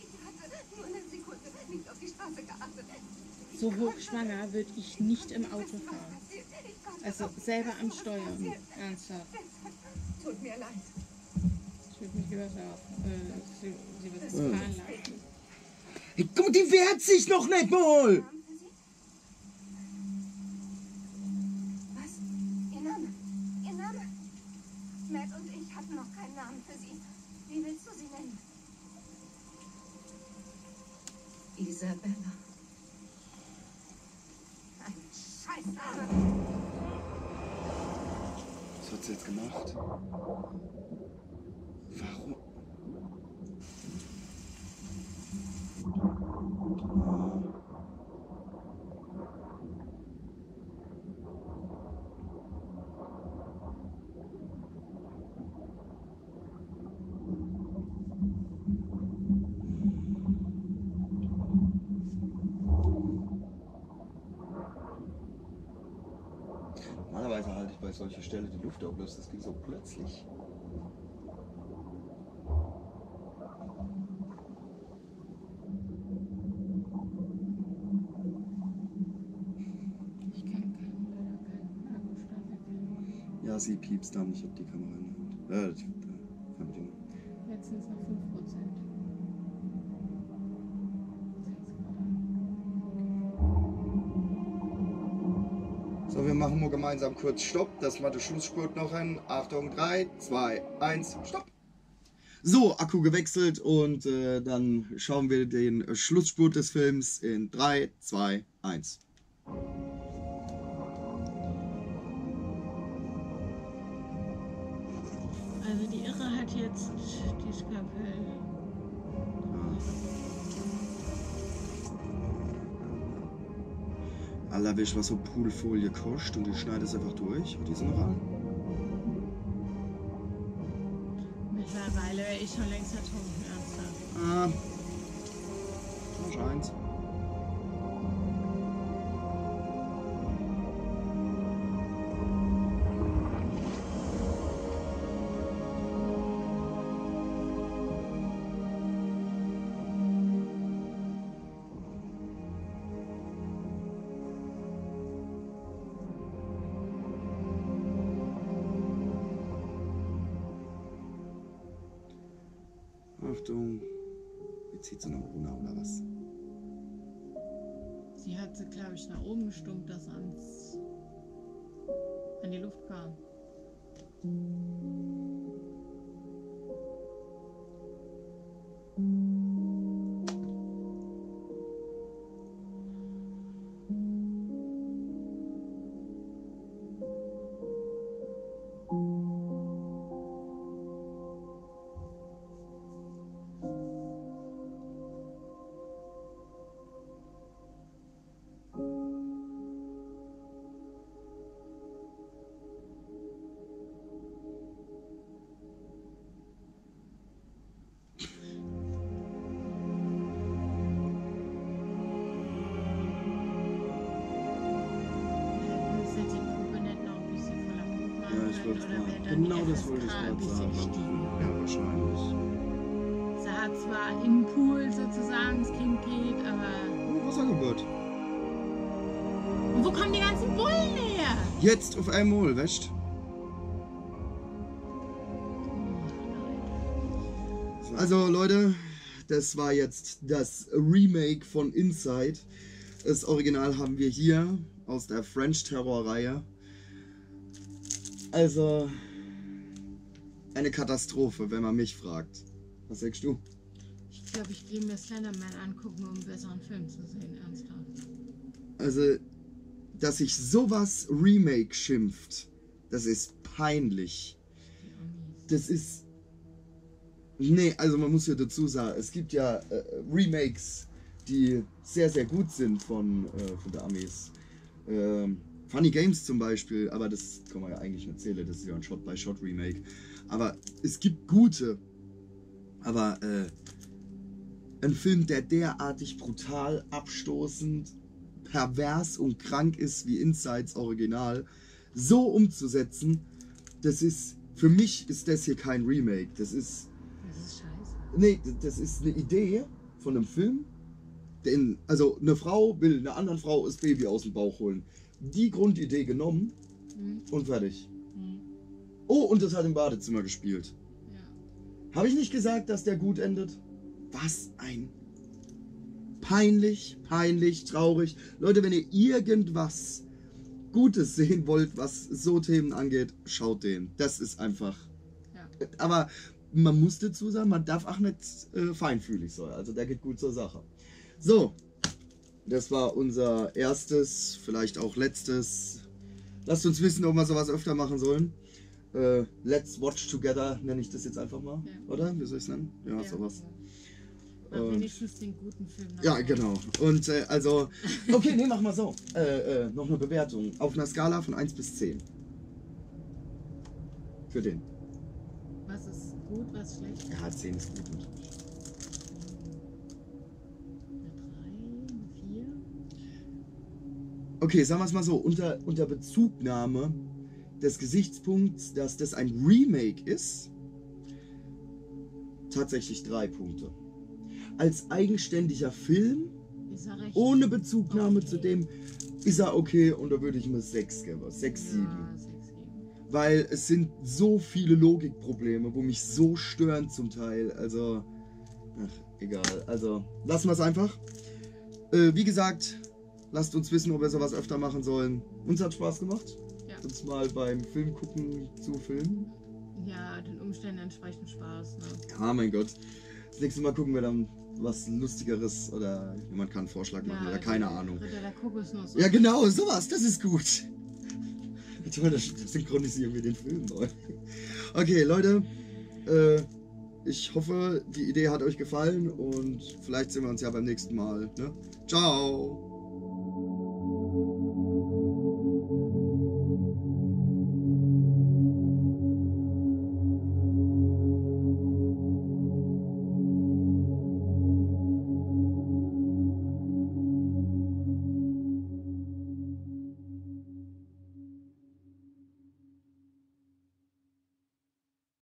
Ich hatte nur eine Sekunde nicht auf die Straße geachtet. So hochschwanger würde ich nicht im Auto fahren. Also selber am Steuern. Ernsthaft. Tut mir leid. Äh. Hey, guck mal, die wehrt sich noch nicht mal. Namen für Sie? Was? Ihr Name? Ihr Name? Matt und ich hatten noch keinen Namen für Sie. Wie willst du sie nennen? Isabella. Ein Scheißname. Was hat sie jetzt gemacht? Warum? Solcher Stelle die Luft auf, bloß das ging so plötzlich. Ich kann keinen, leider keinen erkennen. Ja, sie piepst dann, ich hab die Kamera in der Hand. Äh, äh, Fernbedienung. Jetzt sind es noch 5 Wir machen mal gemeinsam kurz Stopp, dass wir den Schlussspurt noch hin. Achtung, 3, 2, 1, Stopp. So, Akku gewechselt und äh, dann schauen wir den Schlussspurt des Films in 3, 2, 1. Also die Irre hat jetzt die Skalpell. Aller wisch, was so Poolfolie kostet und die schneidest es einfach durch. Und die sind noch an. Mittlerweile wäre ich schon längst ertrunken, ernsthaft. Ah. Noch eins. Ich, nach oben gestummt, dass ans an die Luft kam. Das wollte ich ein gerade bisschen sagen. gestiegen? Ja, wahrscheinlich. Sie hat zwar im Pool sozusagen das Kind geht, aber. Oh, Wassergeburt. Und wo kommen die ganzen Bullen her? Jetzt auf einmal, weißt Also Leute, das war jetzt das Remake von Inside. Das Original haben wir hier aus der French Terror Reihe. Also eine Katastrophe, wenn man mich fragt. Was sagst du? Ich glaube, ich gehe mir Slenderman angucken, um einen besseren Film zu sehen, ernsthaft. Also, dass sich sowas Remake schimpft, das ist peinlich. Das ist. Nee, also man muss ja dazu sagen, es gibt ja äh, Remakes, die sehr, sehr gut sind von, äh, von der Amis. Ähm, Funny Games zum Beispiel, aber das kann man ja eigentlich nicht erzählen, das ist ja ein Shot-by-Shot-Remake. Aber es gibt gute. Aber äh, ein Film, der derartig brutal, abstoßend, pervers und krank ist wie Insides Original, so umzusetzen, das ist. Für mich ist das hier kein Remake. Das ist. Das ist scheiße. Nee, das ist eine Idee von einem Film. Den, also eine Frau will einer anderen Frau das Baby aus dem Bauch holen. Die Grundidee genommen Hm? und fertig. Hm. Oh, und das hat im Badezimmer gespielt. Ja. Habe ich nicht gesagt, dass der gut endet? Was ein peinlich, peinlich, traurig. Leute, wenn ihr irgendwas Gutes sehen wollt, was so Themen angeht, schaut den. Das ist einfach. Ja. Aber man muss dazu sagen, man darf auch nicht äh, feinfühlig sein. Also der geht gut zur Sache. So, das war unser erstes, vielleicht auch letztes. Lasst uns wissen, ob wir sowas öfter machen sollen. Äh, Let's Watch Together nenne ich das jetzt einfach mal, Ja. oder? Wie soll ich es nennen? Ja, Ja. sowas. Mach Und- wenigstens den guten Film Ja, genau. Und äh, also, okay, nee, mach mal so. Äh, äh, noch eine Bewertung. Auf einer Skala von 1 bis 10. Für den. Was ist gut, was schlecht? Ja, 10 ist gut. Okay, sagen wir es mal so. Unter, unter Bezugnahme des Gesichtspunkts, dass das ein Remake ist, tatsächlich drei Punkte. Als eigenständiger Film, ohne Bezugnahme Okay. zu dem, ist er okay und da würde ich mir 6 geben. 6, 7. Ja, 6 geben. weil es sind so viele Logikprobleme, wo mich so stören zum Teil. Also, ach, egal. Also, lassen wir es einfach. Äh, wie gesagt, lasst uns wissen, ob wir sowas öfter machen sollen. Uns hat Spaß gemacht, Ja. uns mal beim Film gucken zu filmen. Ja, den Umständen entsprechend Spaß. Ne? Ah, mein Gott. Das nächste Mal gucken wir dann was Lustigeres oder jemand kann einen Vorschlag machen oder keine Ahnung. Ritter der Kokosnuss. Ja, genau, sowas, das ist gut. Toll, das synchronisieren wir den Film neu. Okay, Leute, äh, ich hoffe, die Idee hat euch gefallen und vielleicht sehen wir uns ja beim nächsten Mal. Ne? Ciao!